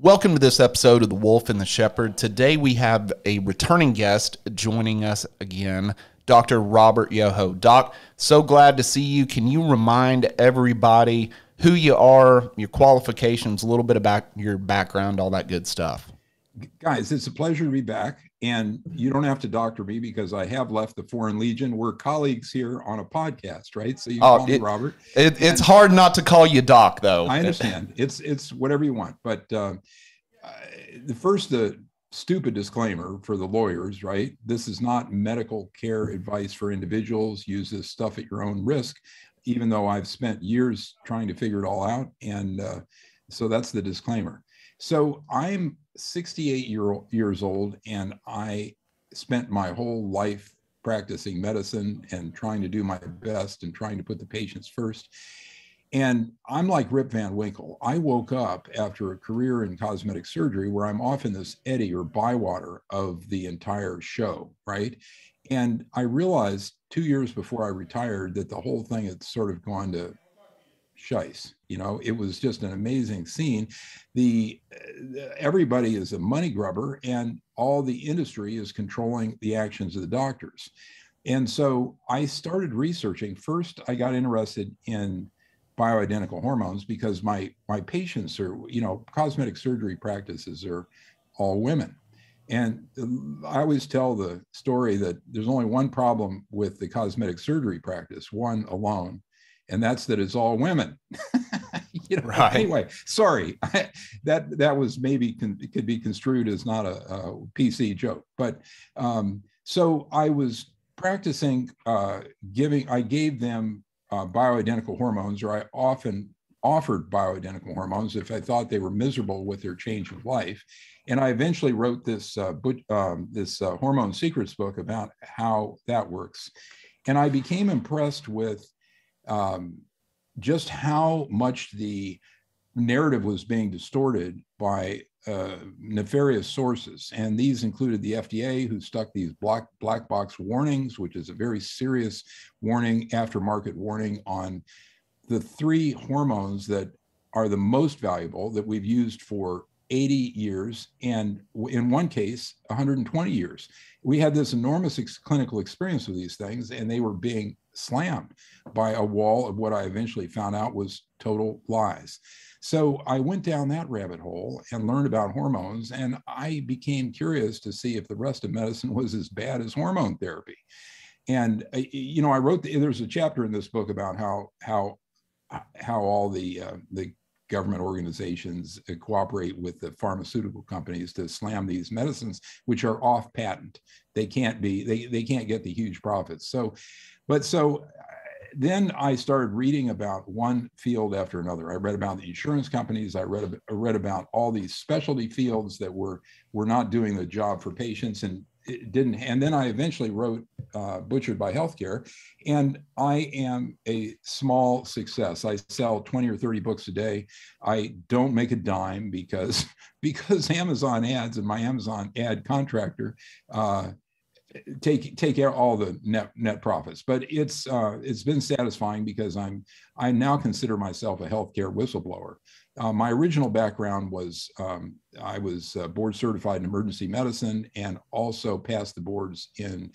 Welcome to this episode of The Wolf and the Shepherd. Today we have a returning guest joining us again, Dr. Robert Yoho. Doc, so glad to see you. Can you remind everybody who you are, your qualifications, a little bit about your background, all that good stuff? Guys, it's a pleasure to be back. And you don't have to doctor me because I have left the Foreign Legion. We're colleagues here on a podcast, right? So you oh, call it, me Robert. It, it's hard not to call you Doc, though. I understand. it's it's whatever you want. But uh, the first, the stupid disclaimer for the lawyers, right? This is not medical care advice for individuals. Use this stuff at your own risk. Even though I've spent years trying to figure it all out, and uh, so that's the disclaimer. So I'm 68 year, years old, and I spent my whole life practicing medicine and trying to do my best and trying to put the patients first. And I'm like Rip Van Winkle. I woke up after a career in cosmetic surgery where I'm often this eddy or bywater of the entire show, right? And I realized two years before I retired that the whole thing had sort of gone to You know, it was just an amazing scene. The everybody is a money grubber, and all the industry is controlling the actions of the doctors. And so I started researching. First, I got interested in bioidentical hormones because my my patients are, you know, cosmetic surgery practices are all women. And I always tell the story that there's only one problem with the cosmetic surgery practice, one alone, and that's that it's all women. you know, right. Anyway, sorry, that that was maybe con- could be construed as not a, a PC joke, but um, so I was practicing uh, giving. I gave them uh, bioidentical hormones, or I often offered bioidentical hormones if I thought they were miserable with their change of life. And I eventually wrote this uh, um, this uh, hormone secrets book about how that works. And I became impressed with um, just how much the narrative was being distorted by uh, nefarious sources. And these included the FDA, who stuck these black, black box warnings, which is a very serious warning, aftermarket warning on the three hormones that are the most valuable that we've used for 80 years and in one case 120 years we had this enormous ex- clinical experience with these things and they were being slammed by a wall of what I eventually found out was total lies. So I went down that rabbit hole and learned about hormones, and I became curious to see if the rest of medicine was as bad as hormone therapy. And uh, you know, I wrote the, there's a chapter in this book about how how how all the uh, the government organizations uh, cooperate with the pharmaceutical companies to slam these medicines which are off patent they can't be they, they can't get the huge profits so but so then I started reading about one field after another. I read about the insurance companies. I read, I read about all these specialty fields that were were not doing the job for patients and it didn't. And then I eventually wrote uh, Butchered by Healthcare, and I am a small success. I sell 20 or 30 books a day. I don't make a dime because because Amazon ads and my Amazon ad contractor uh, take take all the net net profits. But it's uh, it's been satisfying because I'm I now consider myself a healthcare whistleblower. Uh, my original background was um, I was uh, board certified in emergency medicine and also passed the boards in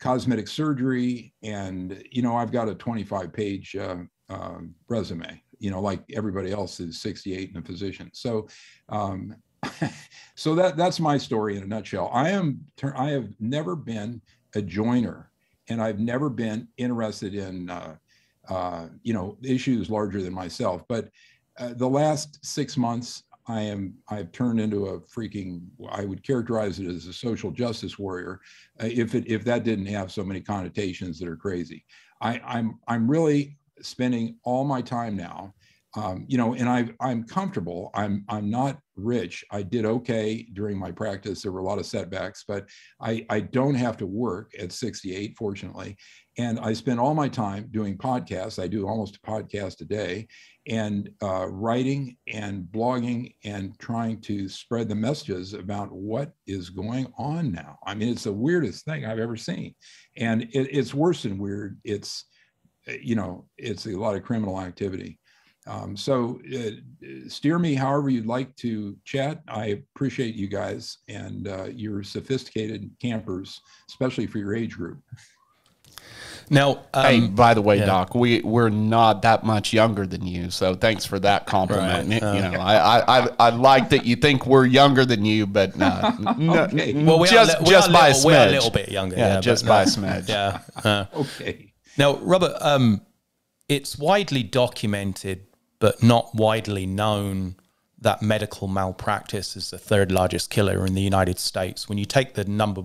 cosmetic surgery. And you know I've got a 25 page uh, um, resume. You know, like everybody else is 68 and a physician. So um, so that that's my story in a nutshell. I am I have never been a joiner, and I've never been interested in uh, uh, you know issues larger than myself. But uh, the last six months, I am I've turned into a freaking I would characterize it as a social justice warrior, uh, if it if that didn't have so many connotations that are crazy. I, I'm I'm really spending all my time now um, you know, and I, I'm comfortable. I'm, I'm not rich. I did okay during my practice. There were a lot of setbacks, but I, I don't have to work at 68, fortunately. And I spend all my time doing podcasts. I do almost a podcast a day and uh, writing and blogging and trying to spread the messages about what is going on now. I mean, it's the weirdest thing I've ever seen. And it, it's worse than weird. It's, you know, it's a lot of criminal activity Um, so uh, steer me however you'd like to chat. I appreciate you guys and uh, your sophisticated campers, especially for your age group. Now, um, hey, by the way, yeah. Doc, we we're not that much younger than you, so thanks for that compliment. Right. Uh, you know, I, I I like that you think we're younger than you, but uh, no, okay. well, we just are, just by little, a smidge, a little bit younger. Yeah, yeah just by a smidge. Yeah. Uh, okay. Now, Robert, um, it's widely documented, but not widely known that medical malpractice is the third largest killer in the United States. When you take the number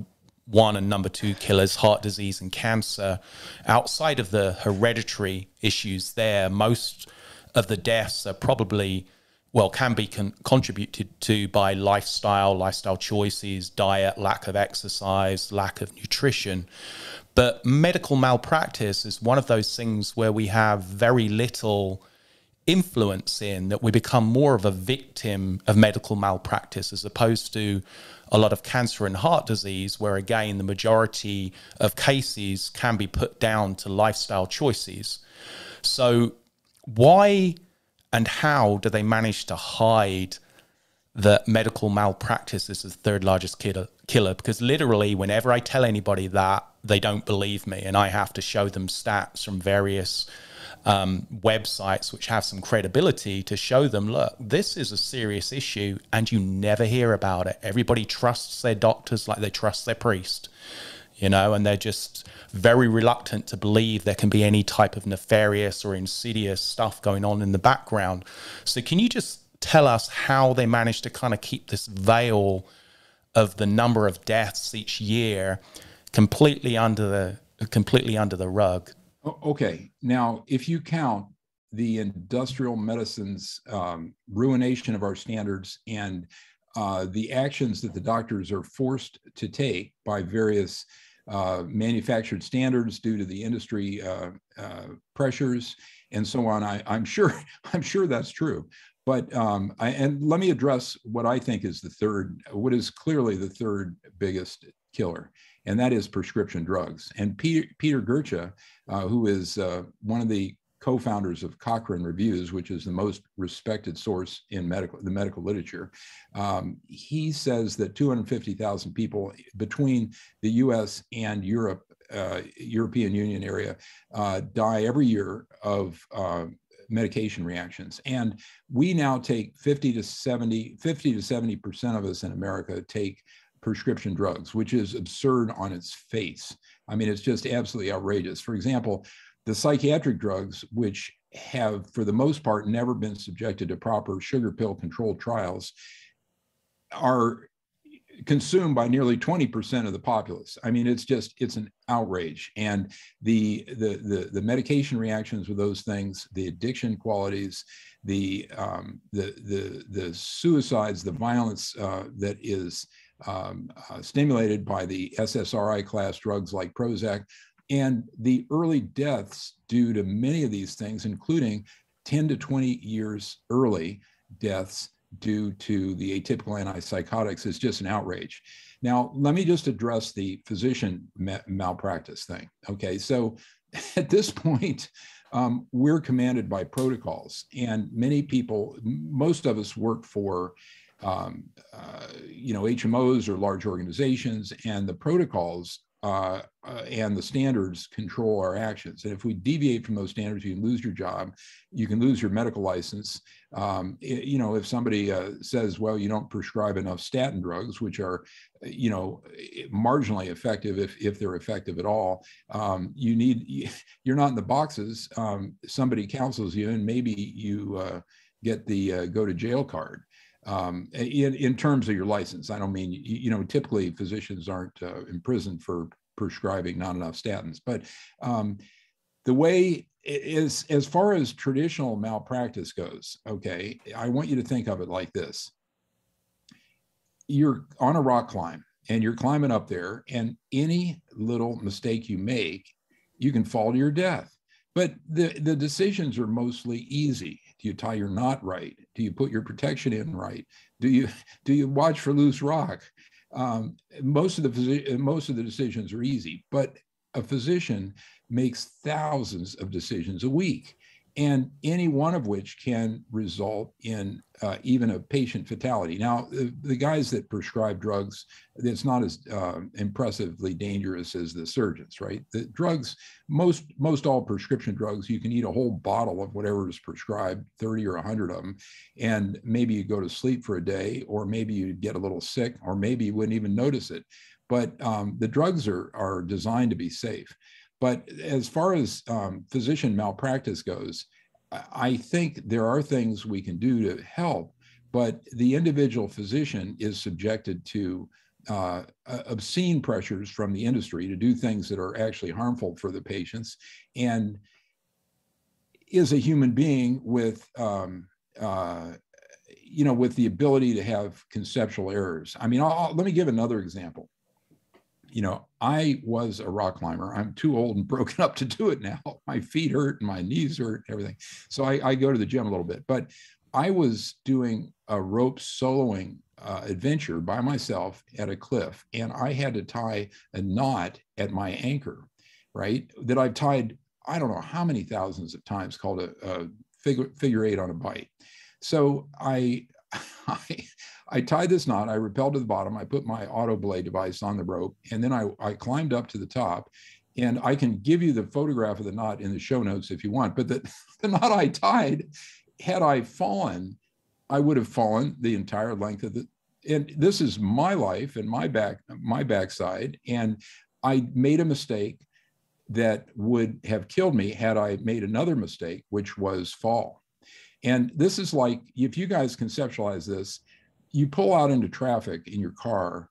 one and number two killers, heart disease and cancer. Outside of the hereditary issues there, most of the deaths are probably, well, can be con- contributed to by lifestyle, lifestyle choices, diet, lack of exercise, lack of nutrition. But medical malpractice is one of those things where we have very little influence in, that we become more of a victim of medical malpractice as opposed to a lot of cancer and heart disease, where again, the majority of cases can be put down to lifestyle choices. So, why and how do they manage to hide that medical malpractice is the third largest killer? killer? Because literally, whenever I tell anybody that, they don't believe me, and I have to show them stats from various um, websites which have some credibility to show them, look, this is a serious issue and you never hear about it. Everybody trusts their doctors like they trust their priest, you know, and they're just very reluctant to believe there can be any type of nefarious or insidious stuff going on in the background. So, can you just tell us how they manage to kind of keep this veil of the number of deaths each year completely under the completely under the rug? Okay. Now, if you count the industrial medicine's um, ruination of our standards and uh, the actions that the doctors are forced to take by various uh, manufactured standards due to the industry uh, uh pressures and so on, I, am sure I'm sure that's true. But um, I, and let me address what I think is the third, what is clearly the third biggest killer, and that is prescription drugs. And Peter, Peter Gøtzsche, uh, who is uh, one of the co-founders of Cochrane Reviews, which is the most respected source in medical the medical literature, um, he says that 250,000 people between the U.S. and Europe, uh, European Union area, uh, die every year of uh, medication reactions. And we now take 50 to 70, 50 to 70 percent of us in America take prescription drugs, which is absurd on its face. I mean, it's just absolutely outrageous. For example, the psychiatric drugs, which have, for the most part, never been subjected to proper sugar pill controlled trials, are consumed by nearly 20% of the populace. I mean, it's just, it's an outrage. And the, the, the, the medication reactions with those things, the addiction qualities, the, um, the, the, the suicides, the violence uh, that is um, uh, stimulated by the SSRI class drugs like Prozac, and the early deaths due to many of these things, including 10 to 20 years early deaths due to the atypical antipsychotics, is just an outrage. Now, let me just address the physician malpractice thing. Okay, so at this point, um, we're commanded by protocols, and many people, most of us work for um, uh, you know, HMOs or large organizations, and the protocols uh, uh, and the standards control our actions. And if we deviate from those standards, you can lose your job, you can lose your medical license. Um, it, you know, if somebody uh, says, well, you don't prescribe enough statin drugs, which are, you know, marginally effective if, if they're effective at all, um, you need, you're not in the boxes. Um, somebody counsels you and maybe you uh, get the uh, go to jail card um, in, in terms of your license. I don't mean, you, know, typically physicians aren't uh, imprisoned for prescribing not enough statins, but um, the way is as far as traditional malpractice goes, okay, I want you to think of it like this. You're on a rock climb and you're climbing up there, and any little mistake you make, you can fall to your death. But the, the decisions are mostly easy. Do you tie your knot right? Do you put your protection in right? Do you do you watch for loose rock? Um, most of the most of the decisions are easy, but a physician makes thousands of decisions a week, and any one of which can result in uh, even a patient fatality. Now, the, the, guys that prescribe drugs, it's not as uh, impressively dangerous as the surgeons, right? The drugs, most most all prescription drugs, you can eat a whole bottle of whatever is prescribed, 30 or 100 of them, and maybe you go to sleep for a day, or maybe you get a little sick, or maybe you wouldn't even notice it. But um, the drugs are are designed to be safe. But as far as um, physician malpractice goes, I think there are things we can do to help, but the individual physician is subjected to uh, obscene pressures from the industry to do things that are actually harmful for the patients and is a human being with um, uh, you know with the ability to have conceptual errors. I mean I'll, let me give another example you know, I was a rock climber. I'm too old and broken up to do it now. My feet hurt and my knees hurt, and everything. So I, I, go to the gym a little bit. But I was doing a rope soloing uh, adventure by myself at a cliff, and I had to tie a knot at my anchor, right? That I've tied, I don't know how many thousands of times, called a, a figure, figure eight on a bight. So I, I I tied this knot, I rappelled to the bottom, I put my auto belay device on the rope, and then I, I climbed up to the top. And I can give you the photograph of the knot in the show notes if you want. But the, the knot I tied, had I fallen, I would have fallen the entire length of the. And this is my life and my back, my backside. And I made a mistake that would have killed me had I made another mistake, which was fall. And this is like, if you guys conceptualize this, you pull out into traffic in your car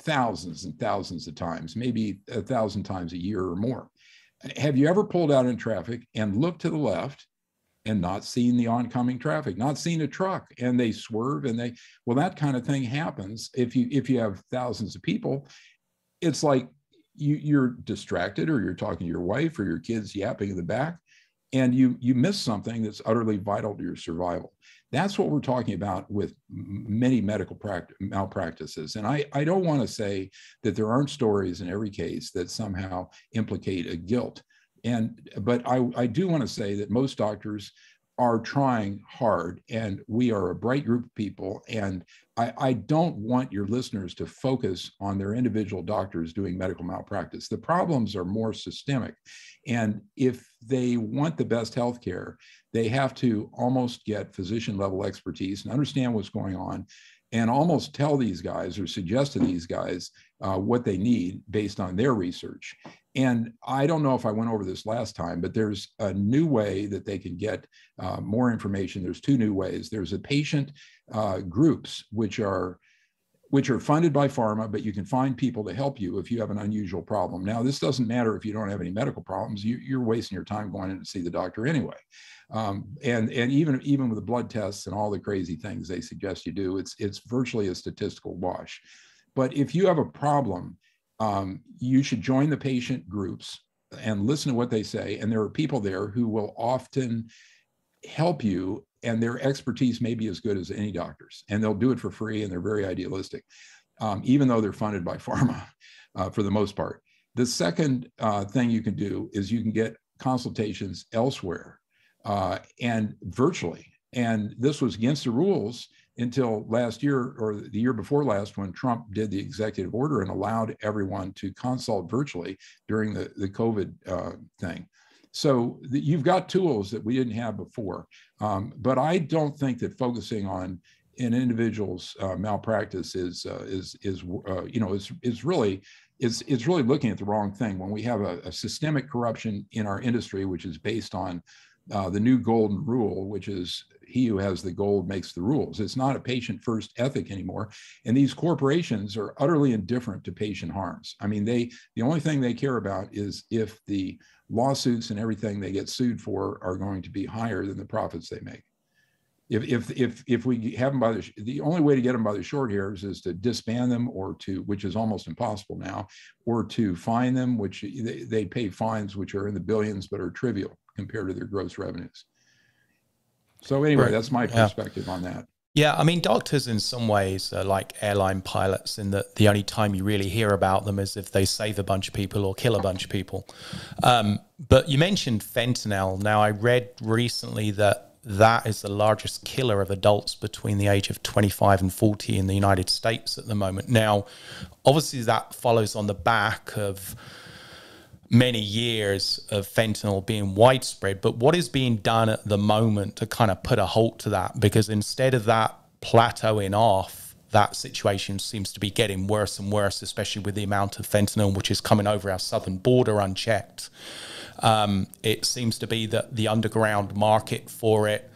thousands and thousands of times, maybe a thousand times a year or more. Have you ever pulled out in traffic and looked to the left and not seen the oncoming traffic, not seen a truck and they swerve and they well that kind of thing happens if you if you have thousands of people. It's like you, you're distracted or you're talking to your wife or your kids yapping in the back and you you miss something that's utterly vital to your survival that's what we're talking about with many medical malpractices. And I, I don't want to say that there aren't stories in every case that somehow implicate a guilt. And but I, I do want to say that most doctors are trying hard and we are a bright group of people and I, I, don't want your listeners to focus on their individual doctors doing medical malpractice the problems are more systemic and if they want the best health care they have to almost get physician level expertise and understand what's going on and almost tell these guys or suggest to these guys uh, what they need based on their research. And I don't know if I went over this last time, but there's a new way that they can get uh, more information. There's two new ways. There's a patient uh, groups, which are which are funded by pharma, but you can find people to help you if you have an unusual problem. Now, this doesn't matter if you don't have any medical problems. You, are wasting your time going in to see the doctor anyway. Um, and and even even with the blood tests and all the crazy things they suggest you do, it's it's virtually a statistical wash. But if you have a problem, um, you should join the patient groups and listen to what they say. And there are people there who will often help you, and their expertise may be as good as any doctors, and they'll do it for free, and they're very idealistic, um, even though they're funded by pharma uh, for the most part. The second uh, thing you can do is you can get consultations elsewhere uh, and virtually. And this was against the rules until last year or the year before last when Trump did the executive order and allowed everyone to consult virtually during the, the COVID uh, thing. So the, you've got tools that we didn't have before. Um, but I don't think that focusing on an individual's uh, malpractice is uh, is is uh, you know is is really is is really looking at the wrong thing when we have a, a systemic corruption in our industry, which is based on uh, the new golden rule, which is he who has the gold makes the rules. It's not a patient first ethic anymore. And these corporations are utterly indifferent to patient harms. I mean, they the only thing they care about is if the lawsuits and everything they get sued for are going to be higher than the profits they make. If if if if we have them by the the only way to get them by the short hairs is to disband them or to which is almost impossible now, or to fine them, which they, they pay fines which are in the billions but are trivial compared to their gross revenues. So anyway, right. that's my perspective yeah. on that. Yeah, I mean, doctors in some ways are like airline pilots in that the only time you really hear about them is if they save a bunch of people or kill a bunch of people. Um, but you mentioned fentanyl. Now, I read recently that that is the largest killer of adults between the age of 25 and 40 in the United States at the moment. Now, obviously, that follows on the back of many years of fentanyl being widespread. But what is being done at the moment to kind of put a halt to that? Because instead of that plateauing off, that situation seems to be getting worse and worse, especially with the amount of fentanyl which is coming over our southern border unchecked. Um, it seems to be that the underground market for it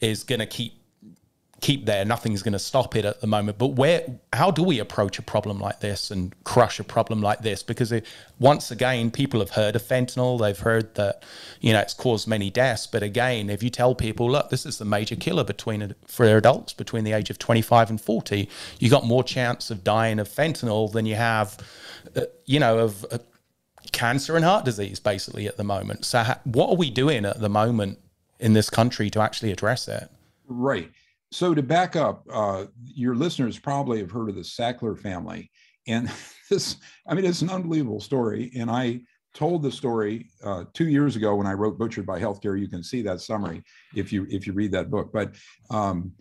is going to keep keep there. Nothing's going to stop it at the moment. But where, how do we approach a problem like this and crush a problem like this? Because it, once again, people have heard of fentanyl. They've heard that, you know, it's caused many deaths. But again, if you tell people, look, this is the major killer between for adults between the age of 25 and 40, you got more chance of dying of fentanyl than you have, uh, you know, of uh, cancer and heart disease, basically at the moment. So, ha- what are we doing at the moment in this country to actually address it? Right. So to back up, uh, your listeners probably have heard of the Sackler family, and this, I mean, it's an unbelievable story. And I told the story uh, two years ago when I wrote "Butchered by Healthcare." You can see that summary if you if you read that book. But um,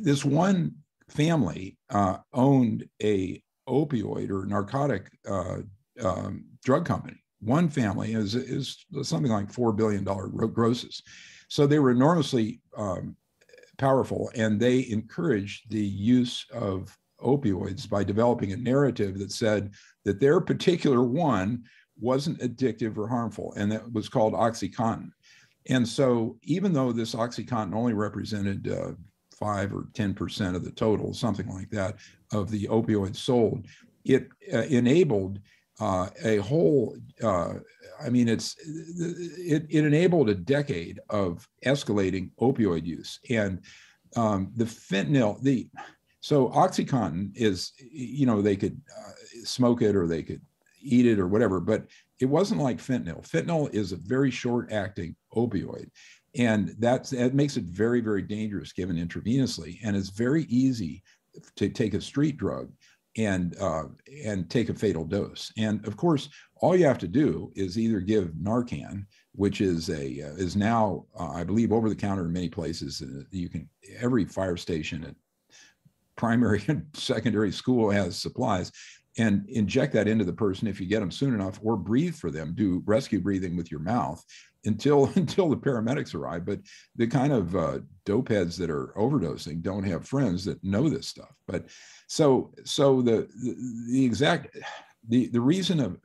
this one family uh, owned a opioid or narcotic uh, um, drug company. One family is is something like four billion dollar grosses. So they were enormously um, powerful, and they encouraged the use of opioids by developing a narrative that said that their particular one wasn't addictive or harmful, and that was called OxyContin. And so, even though this OxyContin only represented uh, five or 10% of the total, something like that, of the opioids sold, it uh, enabled uh, a whole, uh, I mean, it's it, it enabled a decade of escalating opioid use. And um, the fentanyl, the so OxyContin is, you know, they could uh, smoke it or they could eat it or whatever, but it wasn't like fentanyl. Fentanyl is a very short acting opioid. And that's, that makes it very, very dangerous given intravenously. And it's very easy to take a street drug and uh, and take a fatal dose. And of course, all you have to do is either give Narcan, which is a uh, is now uh, I believe over the counter in many places. you can every fire station at primary and secondary school has supplies and inject that into the person if you get them soon enough or breathe for them do rescue breathing with your mouth until until the paramedics arrive but the kind of uh, dope heads that are overdosing don't have friends that know this stuff. But so so the the, the exact the the reason of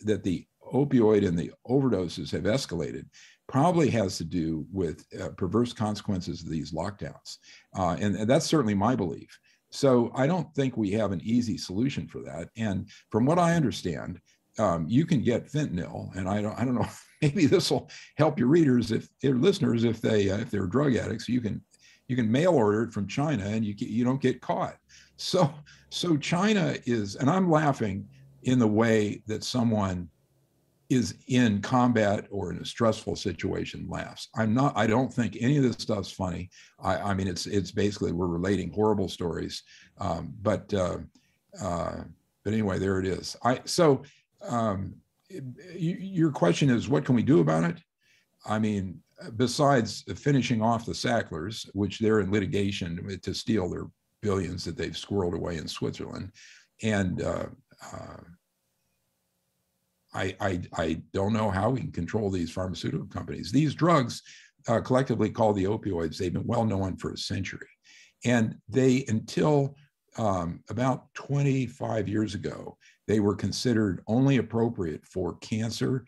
that the opioid and the overdoses have escalated probably has to do with uh, perverse consequences of these lockdowns. Uh, and, and that's certainly my belief. So i don't think we have an easy solution for that. And from what i understand um, you can get fentanyl and i don't i don't know maybe this will help your readers if their listeners if they uh, if they're drug addicts. You can you can mail order it from china and you you don't get caught. So so china is and i'm laughing in the way that someone is in combat or in a stressful situation laughs. I'm not i don't think any of this stuff's funny. I i mean it's it's basically we're relating horrible stories. Um, but uh, uh, but anyway there it is. I so um, your question is what can we do about it? I mean, besides finishing off the Sacklers, which they're in litigation to steal their billions that they've squirreled away in Switzerland, and uh, uh, I, I, I don't know how we can control these pharmaceutical companies. These drugs, uh, collectively called the opioids, they've been well known for a century, and they until um, about 25 years ago, they were considered only appropriate for cancer,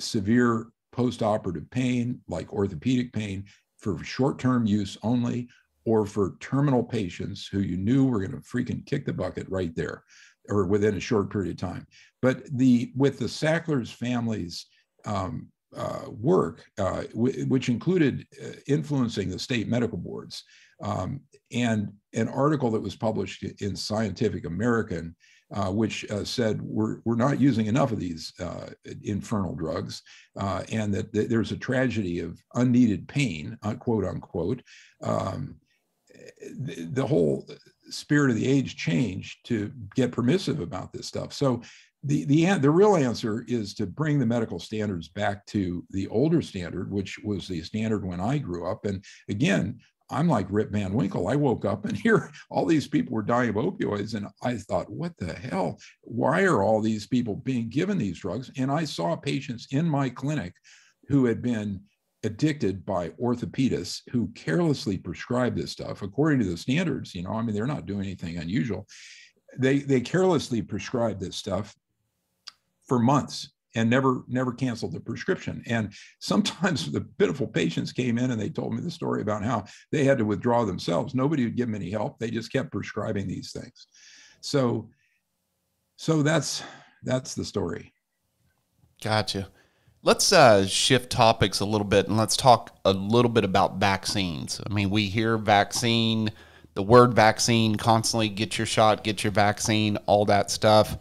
severe postoperative pain, like orthopedic pain, for short term use only, or for terminal patients who you knew were going to freaking kick the bucket right there or within a short period of time. But the with the Sackler's family's um, uh, work, uh, w- which included uh, influencing the state medical boards, um, and an article that was published in Scientific American uh, which uh, said we're, we're not using enough of these uh, infernal drugs uh, and that, that, there's a tragedy of unneeded pain, uh, quote unquote. Um, the, the whole spirit of the age changed to get permissive about this stuff. So the the the real answer is to bring the medical standards back to the older standard, which was the standard when I grew up. And again, I'm like Rip Van Winkle. I woke up and here all these people were dying of opioids, and I thought, what the hell? Why are all these people being given these drugs? And I saw patients in my clinic who had been addicted by orthopedists who carelessly prescribed this stuff according to the standards. You know, I mean, they're not doing anything unusual. They they carelessly prescribed this stuff for months and never never canceled the prescription. And sometimes the pitiful patients came in and they told me the story about how they had to withdraw themselves. Nobody would give them any help. They just kept prescribing these things. So so that's that's the story. Gotcha. Let's uh, shift topics a little bit and let's talk a little bit about vaccines. I mean we hear vaccine the word vaccine constantly get your shot get your vaccine all that stuff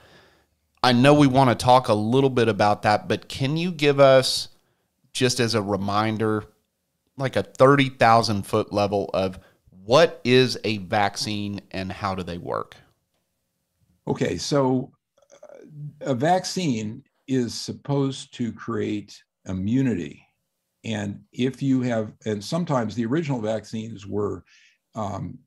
I know we want to talk a little bit about that, but can you give us, just as a reminder, like a 30,000 foot level of what is a vaccine and how do they work? Okay, so uh, a vaccine is supposed to create immunity. And if you have, and sometimes the original vaccines were um,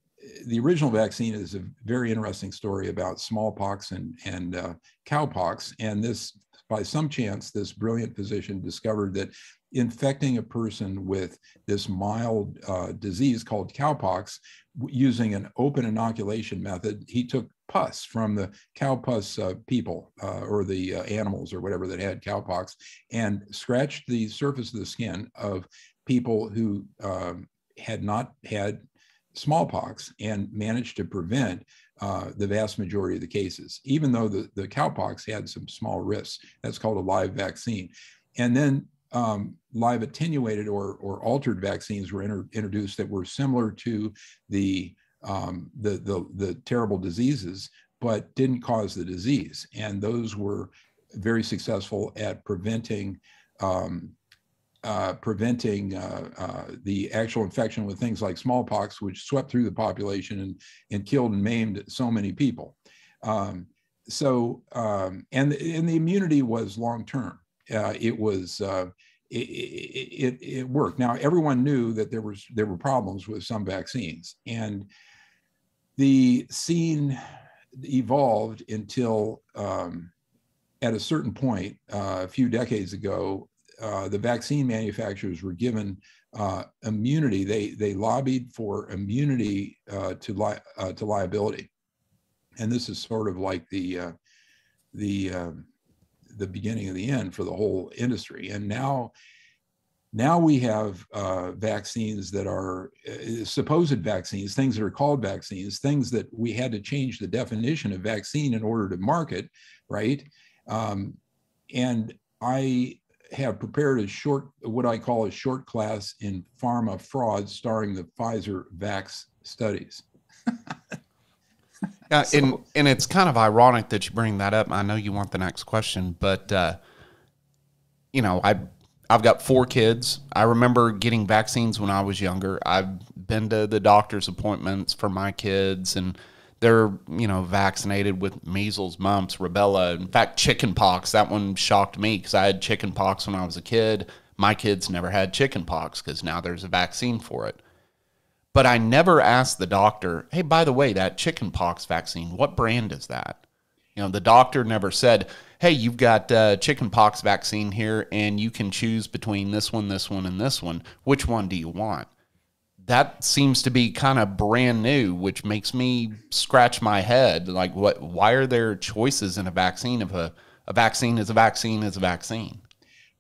the original vaccine is a very interesting story about smallpox and, and uh, cowpox. And this, by some chance, this brilliant physician discovered that infecting a person with this mild uh, disease called cowpox using an open inoculation method, he took pus from the cowpox uh, people uh, or the uh, animals or whatever that had cowpox and scratched the surface of the skin of people who um, had not had smallpox and managed to prevent uh, the vast majority of the cases, even though the, the cowpox had some small risks. That's called a live vaccine. And then um, live attenuated or, or altered vaccines were inter- introduced that were similar to the, um, the, the, the terrible diseases, but didn't cause the disease. And those were very successful at preventing um, uh, preventing uh, uh, the actual infection with things like smallpox, which swept through the population and, and killed and maimed so many people. Um, so, um, and, and the immunity was long term. Uh, it was, uh, it, it, it, worked. Now, everyone knew that there, was, there were problems with some vaccines. And the scene evolved until um, at a certain point, a few decades ago, uh, the vaccine manufacturers were given uh, immunity. They they lobbied for immunity uh, to li- uh, to liability, and this is sort of like the uh, the um, the beginning of the end for the whole industry. And now now we have vaccines that are supposed vaccines, things that are called vaccines, things that we had to change the definition of vaccine in order to market, right? Um, and I have prepared a short, what I call a short class in pharma fraud starring the Pfizer Vax studies. yeah, so, and, and it's kind of ironic that you bring that up. I know you want the next question, but, uh, you know, I, I've got four kids. I remember getting vaccines when I was younger. I've been to the doctor's appointments for my kids and – they're you know vaccinated with measles, mumps, rubella. In fact, chickenpox. That one shocked me because I had chickenpox when I was a kid. My kids never had chickenpox because now there's a vaccine for it. But I never asked the doctor, "Hey, by the way, that chickenpox vaccine, what brand is that?" You know, the doctor never said, "Hey, you've got uh, chickenpox vaccine here, and you can choose between this one, this one, and this one. Which one do you want?" That seems to be kind of brand new, which makes me scratch my head. Like, what? Why are there choices in a vaccine if a, a vaccine is a vaccine is a vaccine?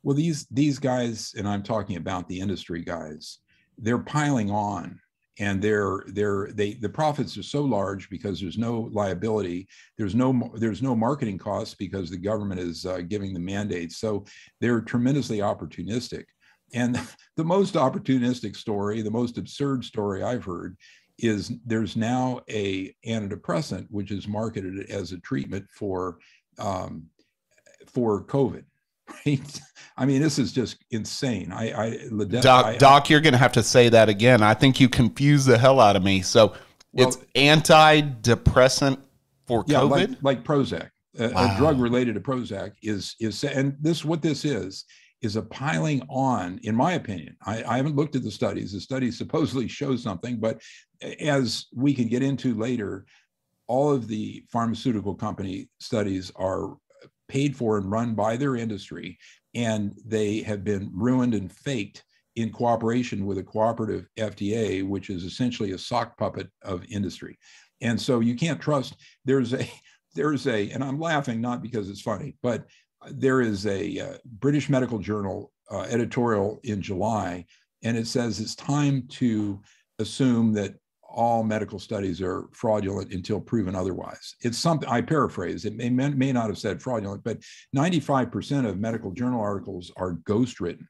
Well, these these guys, and I'm talking about the industry guys, they're piling on, and they're they're they the profits are so large because there's no liability, there's no there's no marketing costs because the government is uh, giving the mandates, so they're tremendously opportunistic and the most opportunistic story, the most absurd story I've heard is there's now a antidepressant which is marketed as a treatment for um, for COVID. Right? I mean, this is just insane. I, I Doc, I, Doc, you're going to have to say that again. I think you confuse the hell out of me. So Well, it's antidepressant for yeah, COVID, like, like Prozac. A, wow. a, drug related to Prozac is is and this what this is is a piling on, in my opinion. I, I haven't looked at the studies. The studies supposedly show something, but as we can get into later, all of the pharmaceutical company studies are paid for and run by their industry, and they have been ruined and faked in cooperation with a cooperative FDA, which is essentially a sock puppet of industry. And so you can't trust. There's a there's a, and I'm laughing not because it's funny, but there is a uh, British Medical Journal uh, editorial in July, and it says it's time to assume that all medical studies are fraudulent until proven otherwise. It's something I paraphrase. It may, may not have said fraudulent, but 95% of medical journal articles are ghost written.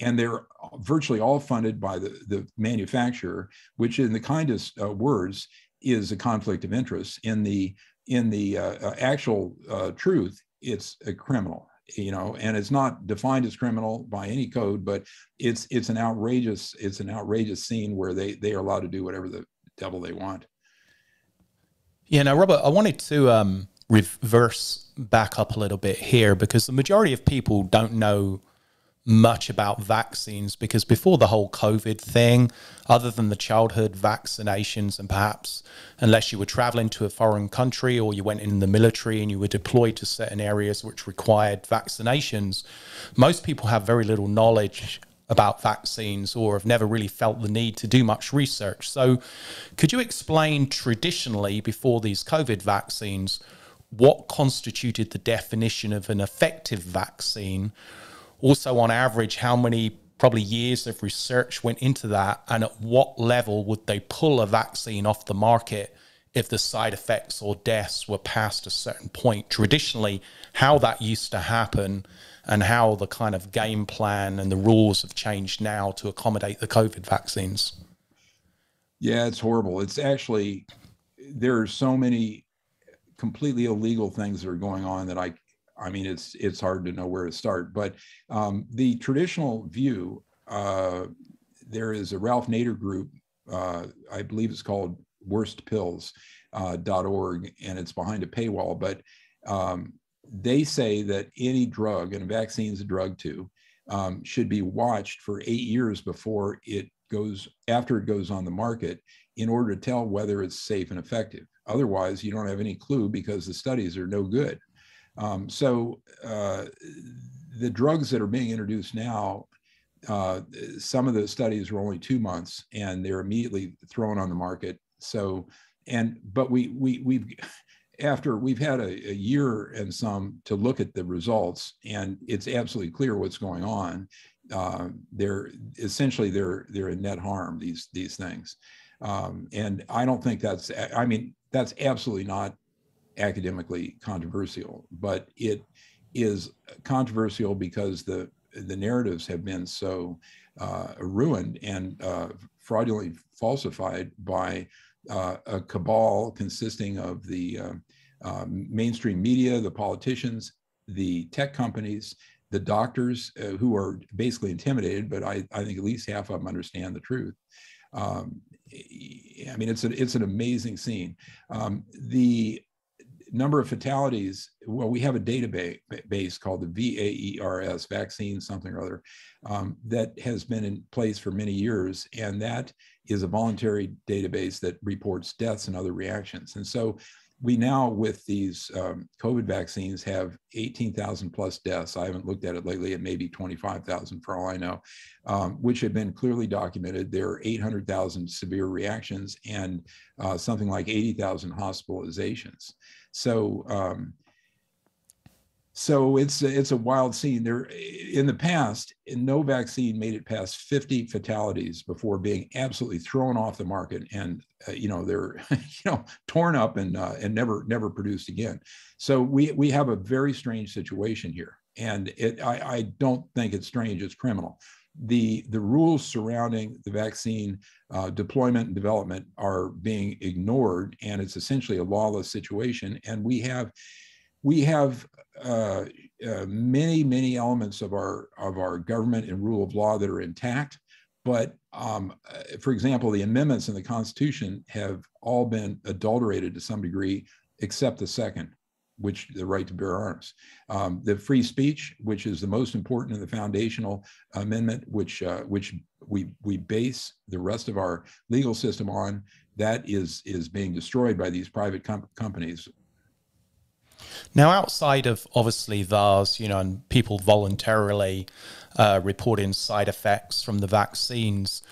And they're virtually all funded by the, the manufacturer, which, in the kindest uh, words, is a conflict of interest. In the in the uh, uh actual uh, truth, it's a criminal you know and it's not defined as criminal by any code but it's it's an outrageous it's an outrageous scene where they they are allowed to do whatever the devil they want. Yeah now robert i wanted to um reverse back up a little bit here because the majority of people don't know much about vaccines because before the whole COVID thing, other than the childhood vaccinations, and perhaps unless you were traveling to a foreign country or you went in the military and you were deployed to certain areas which required vaccinations, most people have very little knowledge about vaccines or have never really felt the need to do much research. So, could you explain traditionally before these COVID vaccines what constituted the definition of an effective vaccine? Also on average how many probably years of research went into that and at what level would they pull a vaccine off the market if the side effects or deaths were past a certain point? Traditionally how that used to happen and how the kind of game plan and the rules have changed now to accommodate the covid vaccines. Yeah it's horrible. It's actually there are so many completely illegal things that are going on that i I mean, it's it's hard to know where to start. But um, the traditional view, uh, there is a Ralph Nader group, uh, I believe it's called worstpills.org, uh, and it's behind a paywall. But um, they say that any drug, and a vaccine is a drug too, um, should be watched for eight years before it goes after it goes on the market in order to tell whether it's safe and effective. Otherwise, you don't have any clue because the studies are no good. Um, so uh, the drugs that are being introduced now, uh, some of the studies were only two months and they're immediately thrown on the market. So, and but we we we've after we've had a, a, year and some to look at the results, and it's absolutely clear what's going on. Uh, they're essentially they're they're a net harm these these things, um, and I don't think that's I mean that's absolutely not academically controversial, but it is controversial because the the narratives have been so uh, ruined and uh, fraudulently falsified by uh, a cabal consisting of the uh, um, mainstream media, the politicians, the tech companies, the doctors uh, who are basically intimidated, but I, I think at least half of them understand the truth. Um, I mean, it's a, it's an amazing scene. Um, the number of fatalities, well, we have a database called the VAERS, vaccine something or other, um, that has been in place for many years. And that is a voluntary database that reports deaths and other reactions. And so we now, with these um, COVID vaccines, have 18,000 plus deaths. I haven't looked at it lately. It may be 25,000 for all I know, um, which have been clearly documented. There are 800,000 severe reactions and uh, something like 80,000 hospitalizations. So, um, so it's it's a wild scene. There, in the past, no vaccine made it past 50 fatalities before being absolutely thrown off the market, and uh, you know they're you know torn up and uh, and never never produced again. So we we have a very strange situation here, and it I, I don't think it's strange. It's criminal the, the rules surrounding the vaccine uh, deployment and development are being ignored, and it's essentially a lawless situation. And we have we have uh, uh, many many elements of our of our government and rule of law that are intact, But um, uh, for example, the amendments in the Constitution have all been adulterated to some degree, except the second, which the right to bear arms. Um, the free speech, which is the most important in the foundational amendment, which uh, which we we base the rest of our legal system on, that is is being destroyed by these private com- companies now, outside of obviously VAERS, you know, and people voluntarily uh, reporting side effects from the vaccines,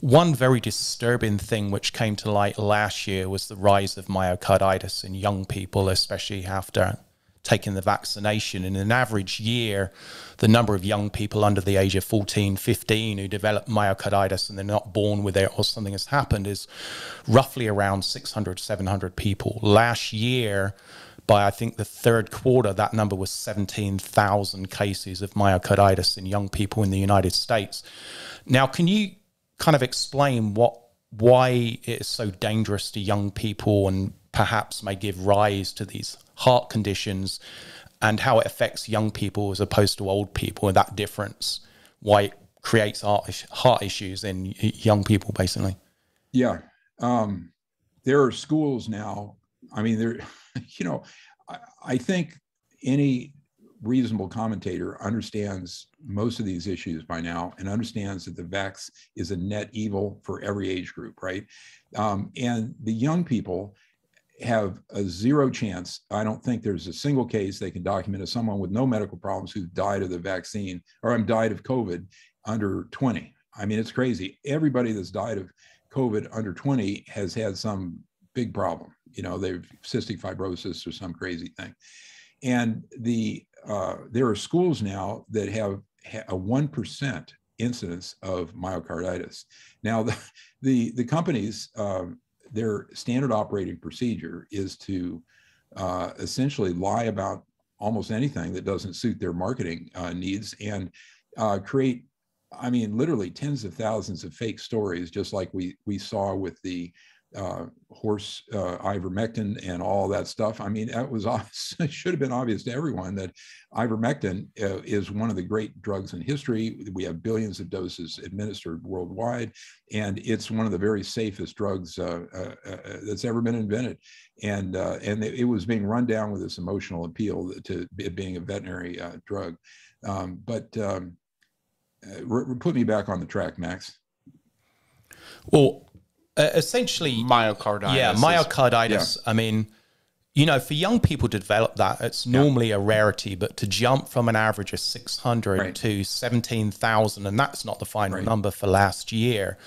one very disturbing thing which came to light last year was the rise of myocarditis in young people, especially after taking the vaccination. In an average year, the number of young people under the age of 14, 15 who develop myocarditis and they're not born with it or something has happened is roughly around 600, 700 people. Last year, by I think the third quarter, that number was 17,000 cases of myocarditis in young people in the United States. Now, can you kind of explain what why it is so dangerous to young people and perhaps may give rise to these heart conditions and how it affects young people as opposed to old people and that difference, why it creates heart, heart issues in young people, basically? Yeah. Um, there are schools now. I mean, there you know, I, I think any reasonable commentator understands most of these issues by now and understands that the vax is a net evil for every age group, right? Um, and the young people have a zero chance. I don't think there's a single case they can document of someone with no medical problems who died of the vaccine or died of COVID under 20. I mean, it's crazy. Everybody that's died of COVID under 20 has had some big problem you know, they've cystic fibrosis or some crazy thing. And the uh, there are schools now that have a one percent incidence of myocarditis. Now, the the, the companies, um, their standard operating procedure is to uh, essentially lie about almost anything that doesn't suit their marketing uh, needs and uh, create, I mean, literally tens of thousands of fake stories, just like we we saw with the uh, horse uh, ivermectin and all that stuff. I mean, that was obvious, it should have been obvious to everyone that ivermectin uh, is one of the great drugs in history. We have billions of doses administered worldwide, and it's one of the very safest drugs uh, uh, uh, that's ever been invented. And and it was being run down with this emotional appeal to it being a veterinary drug. Um, but um, put me back on the track, Max. Well, uh, essentially myocarditis. Yeah, myocarditis. Yeah. I mean, you know, for young people to develop that, it's normally yeah. a rarity, but to jump from an average of 600 right. to 17,000, and that's not the final right. number for last year,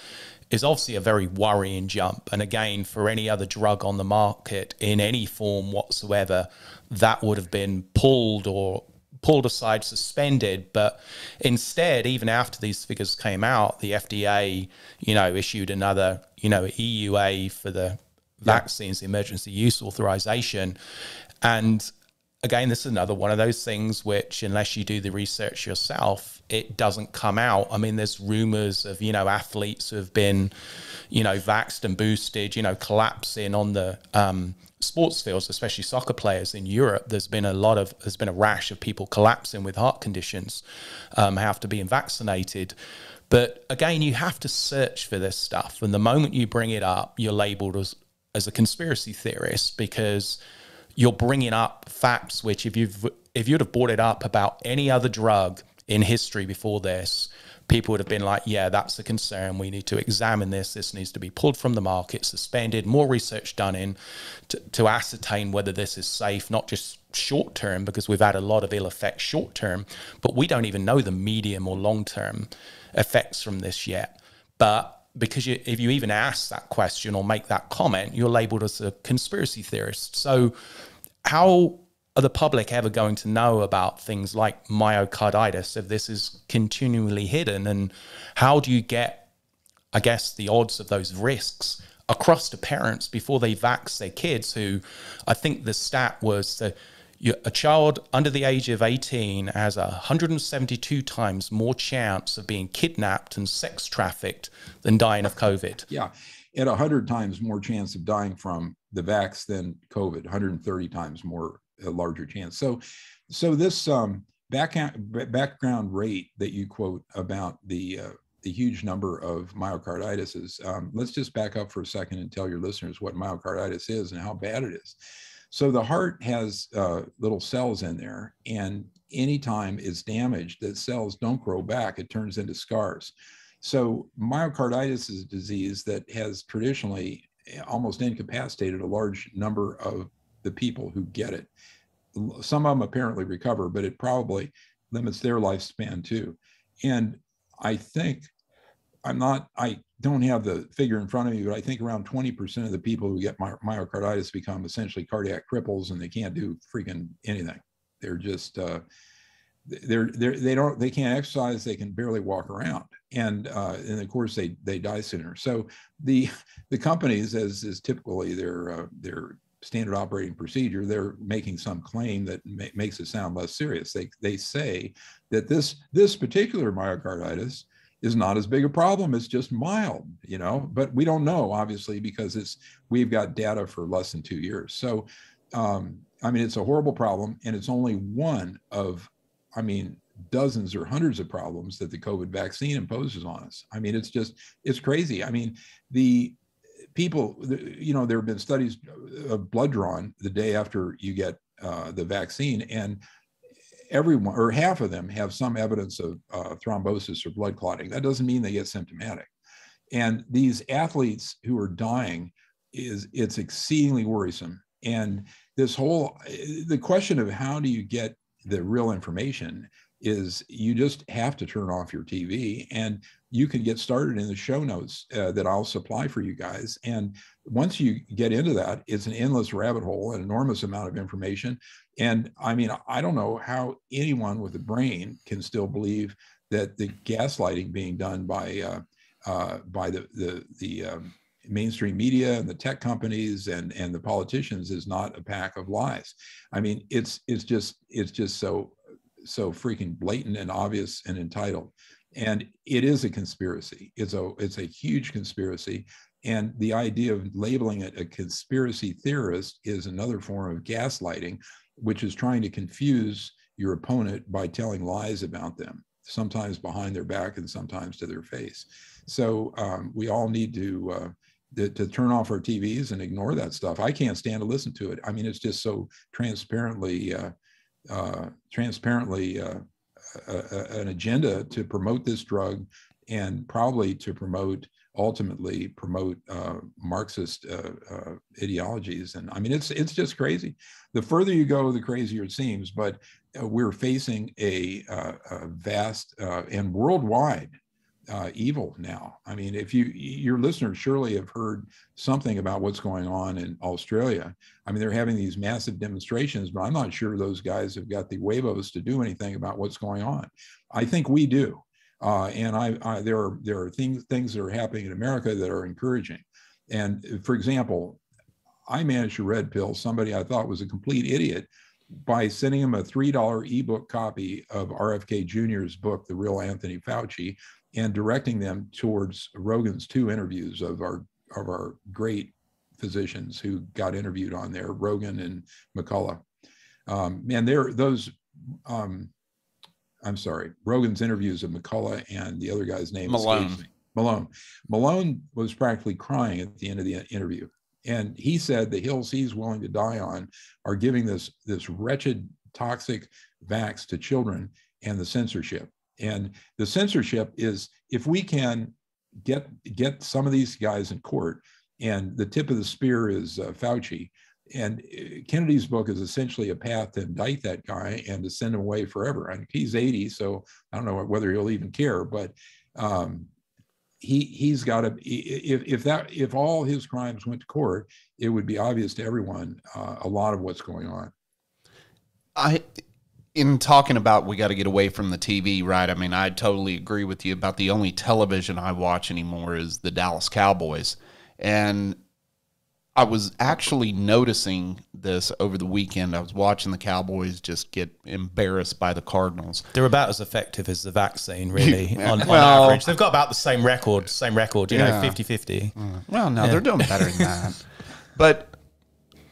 is obviously a very worrying jump. And again, for any other drug on the market in any form whatsoever, that would have been pulled or pulled aside, suspended. But instead, even after these figures came out, the FDA, you know, issued another, you know, EUA for the vaccines, the emergency use authorization. And again, this is another one of those things which, unless you do the research yourself, it doesn't come out. I mean, there's rumors of, you know, athletes who have been, you know, vaxxed and boosted, you know, collapsing on the um, sports fields, especially soccer players in Europe, there's been a lot of there's been a rash of people collapsing with heart conditions um, after being vaccinated. But again, you have to search for this stuff, and the moment you bring it up, you're labelled as as a conspiracy theorist because you're bringing up facts which, if you've if you'd have brought it up about any other drug in history before this, people would have been like, yeah, that's a concern. We need to examine this. This needs to be pulled from the market, suspended, more research done in to, to ascertain whether this is safe, not just short term, because we've had a lot of ill effects short term, but we don't even know the medium or long term effects from this yet. But because you, if you even ask that question or make that comment, you're labeled as a conspiracy theorist. So, how are the public ever going to know about things like myocarditis if this is continually hidden? And how do you get, I guess, the odds of those risks across to parents before they vax their kids? Who I think the stat was that a child under the age of 18 has 172 times more chance of being kidnapped and sex trafficked than dying of COVID. Yeah. And 100 times more chance of dying from the vax than COVID, 130 times more a larger chance. So, so this um, back, background rate that you quote about the uh, the huge number of myocarditis. is. Um, let's just back up for a second and tell your listeners what myocarditis is and how bad it is. So the heart has uh, little cells in there, and anytime it's damaged, the cells don't grow back. It turns into scars. So myocarditis is a disease that has traditionally eh, almost incapacitated a large number of the people who get it. Some of them apparently recover, but it probably limits their lifespan too. And I think I'm not, I don't have the figure in front of me, but I think around 20% of the people who get my, myocarditis become essentially cardiac cripples and they can't do freaking anything. They're just, uh, they're, they're, they don't, they can't exercise. They can barely walk around. And, uh, and of course they, they die sooner. So the, the companies as is typically their, uh, their standard operating procedure, they're making some claim that ma- makes it sound less serious. They, they say that this, this particular myocarditis is not as big a problem. It's just mild, you know, but we don't know, obviously, because it's, we've got data for less than two years. So, um, I mean, it's a horrible problem and it's only one of, I mean, dozens or hundreds of problems that the COVID vaccine imposes on us. I mean, it's just, it's crazy. I mean, the, people, you know, there have been studies of blood drawn the day after you get uh, the vaccine, and everyone or half of them have some evidence of uh, thrombosis or blood clotting. That doesn't mean they get symptomatic. And these athletes who are dying is it's exceedingly worrisome. And this whole the question of how do you get the real information is you just have to turn off your TV and you can get started in the show notes uh, that I'll supply for you guys. And once you get into that, it's an endless rabbit hole, an enormous amount of information. And I mean, I don't know how anyone with a brain can still believe that the gaslighting being done by uh, uh, by the the the um, mainstream media and the tech companies and and the politicians is not a pack of lies. I mean, it's it's just it's just so so freaking blatant and obvious and entitled. And it is a conspiracy. It's a it's a huge conspiracy. And the idea of labeling it a conspiracy theorist is another form of gaslighting which is trying to confuse your opponent by telling lies about them sometimes behind their back and sometimes to their face so um, we all need to uh, to, to, turn off our TVs and ignore that stuff. I can't stand to listen to it. I mean, it's just so transparently uh, uh, transparently uh, a, a, an agenda to promote this drug and probably to promote ultimately promote uh, Marxist uh, uh, ideologies. And I mean, it's it's just crazy. The further you go, the crazier it seems. But uh, we're facing a, a vast and worldwide uh, evil now. I mean, if you your listeners surely have heard something about what's going on in Australia. I mean, they're having these massive demonstrations, but I'm not sure those guys have got the huevos to do anything about what's going on. I think we do, uh, and I, I, there are there are things things that are happening in America that are encouraging. And for example, I managed to red pill somebody I thought was a complete idiot by sending him a $3 ebook copy of RFK Jr.'s book, The Real Anthony Fauci, and directing them towards Rogan's two interviews of our of our great physicians who got interviewed on there, Rogan and McCullough. Um, and there, those, um, I'm sorry, Rogan's interviews of McCullough and the other guy's name Malone. Malone. Malone was practically crying at the end of the interview, and he said the hills he's willing to die on are giving this this wretched, toxic vax to children and the censorship. And the censorship is if we can get get some of these guys in court, and the tip of the spear is uh, Fauci. And uh, Kennedy's book is essentially a path to indict that guy and to send him away forever. And he's 80, so I don't know whether he'll even care. But um, he he's got to if if that if all his crimes went to court, it would be obvious to everyone uh, a lot of what's going on. I in talking about we got to get away from the TV, right? I mean, I totally agree with you about the only television I watch anymore is the Dallas Cowboys. And I was actually noticing this over the weekend. I was watching the Cowboys just get embarrassed by the Cardinals. They're about as effective as the vaccine, really, on, on average. They've got about the same record, same record, you yeah. know, 50 50. Mm. Well, no, yeah. they're doing better than that. But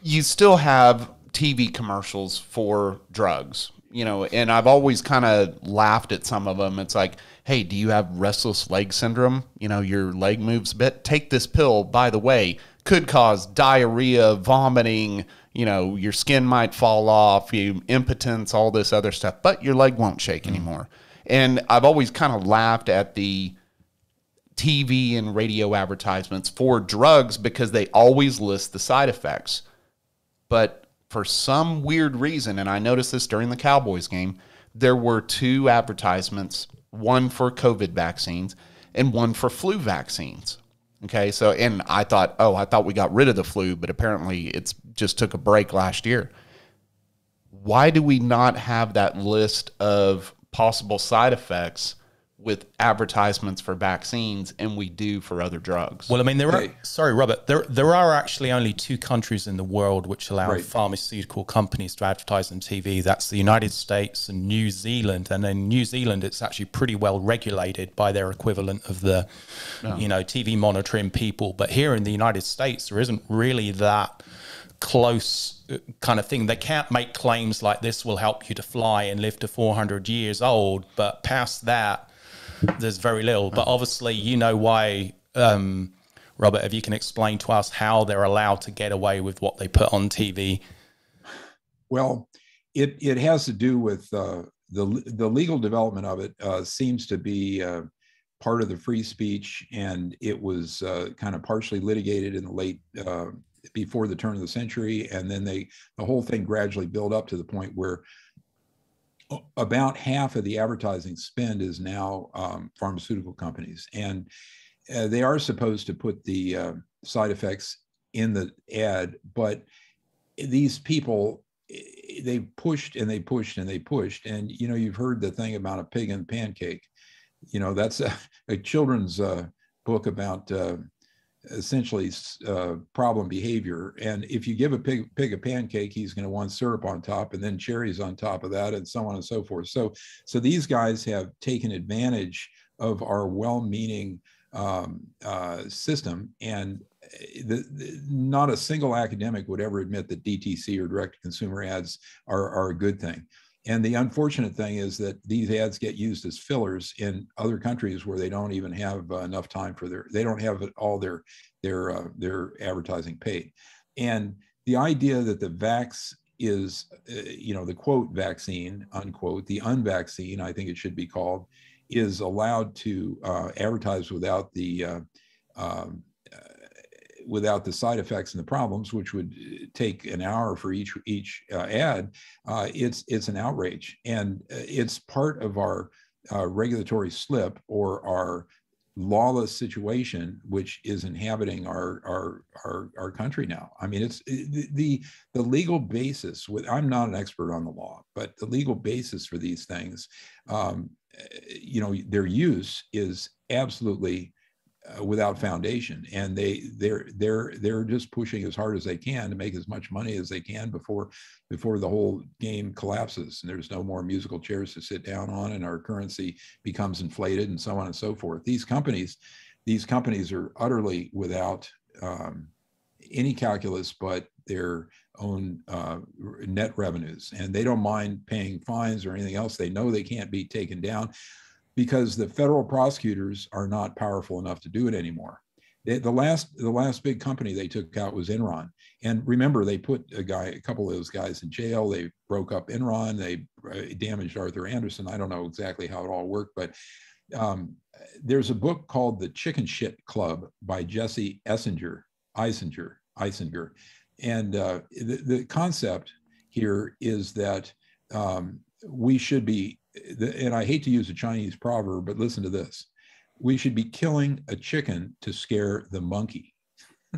you still have TV commercials for drugs you know, and I've always kind of laughed at some of them. It's like, hey, do you have restless leg syndrome? You know, your leg moves a bit. Take this pill. By the way, could cause diarrhea, vomiting. You know, your skin might fall off, you impotence, all this other stuff, but your leg won't shake mm-hmm. anymore. And I've always kind of laughed at the TV and radio advertisements for drugs because they always list the side effects. But for some weird reason, and I noticed this during the Cowboys game, there were two advertisements one for COVID vaccines and one for flu vaccines. Okay, so and I thought, oh, I thought we got rid of the flu, but apparently it's just took a break last year. Why do we not have that list of possible side effects with advertisements for vaccines and we do for other drugs. Well, I mean, there are sorry, Robert. There there are actually only two countries in the world which allow right. pharmaceutical companies to advertise on TV. That's the United States and New Zealand. And in New Zealand, it's actually pretty well regulated by their equivalent of the, no. you know, TV monitoring people. But here in the United States, there isn't really that close uh, kind of thing. They can't make claims like this will help you to fly and live to 400 years old, but past that there's very little. But obviously, you know why, um, Robert. If you can explain to us how they're allowed to get away with what they put on TV. Well, it it has to do with uh, the the legal development of it. Uh, seems to be uh, part of the free speech, and it was uh, kind of partially litigated in the late uh, before the turn of the century, and then they the whole thing gradually built up to the point where about half of the advertising spend is now um, pharmaceutical companies, and uh, they are supposed to put the uh, side effects in the ad, but these people they pushed and they pushed and they pushed, and you know you've heard the thing about a pig and pancake. You know that's a, a children's uh, book about uh, essentially uh, problem behavior. And if you give a pig, pig a pancake, he's going to want syrup on top and then cherries on top of that and so on and so forth. So, so these guys have taken advantage of our well-meaning um, uh, system and eh, the, the, not a single academic would ever admit that DTC or direct consumer ads are, are a good thing. And the unfortunate thing is that these ads get used as fillers in other countries where they don't even have uh, enough time for their, they don't have all their, their, uh, their advertising paid. And the idea that the vax is, uh, you know, the quote vaccine, unquote, the unvaccine, I think it should be called, is allowed to uh, advertise without the uh, um, without the side effects and the problems, which would uh, take an hour for each each uh, ad, uh, it's it's an outrage, and uh, it's part of our uh, regulatory slip or our lawless situation which is inhabiting our our our, our country now. I mean it's the, the the legal basis with i'm not an expert on the law but the legal basis for these things um, you know their use is absolutely uh, without foundation. And they they're they're they're just pushing as hard as they can to make as much money as they can before before the whole game collapses. And there's no more musical chairs to sit down on and our currency becomes inflated and so on and so forth. These companies these companies are utterly without um, any calculus but their own uh, net revenues. And they don't mind paying fines or anything else. They know they can't be taken down because the federal prosecutors are not powerful enough to do it anymore. They, the last the last big company they took out was Enron, and remember they put a guy, a couple of those guys in jail. They broke up Enron. They uh, damaged Arthur Andersen. I don't know exactly how it all worked, but um, there's a book called The Chicken Shit Club by Jesse Essinger, Eisinger, Eisinger, and uh, the, the concept here is that um, we should be and I hate to use a Chinese proverb, but listen to this. We should be killing a chicken to scare the monkey.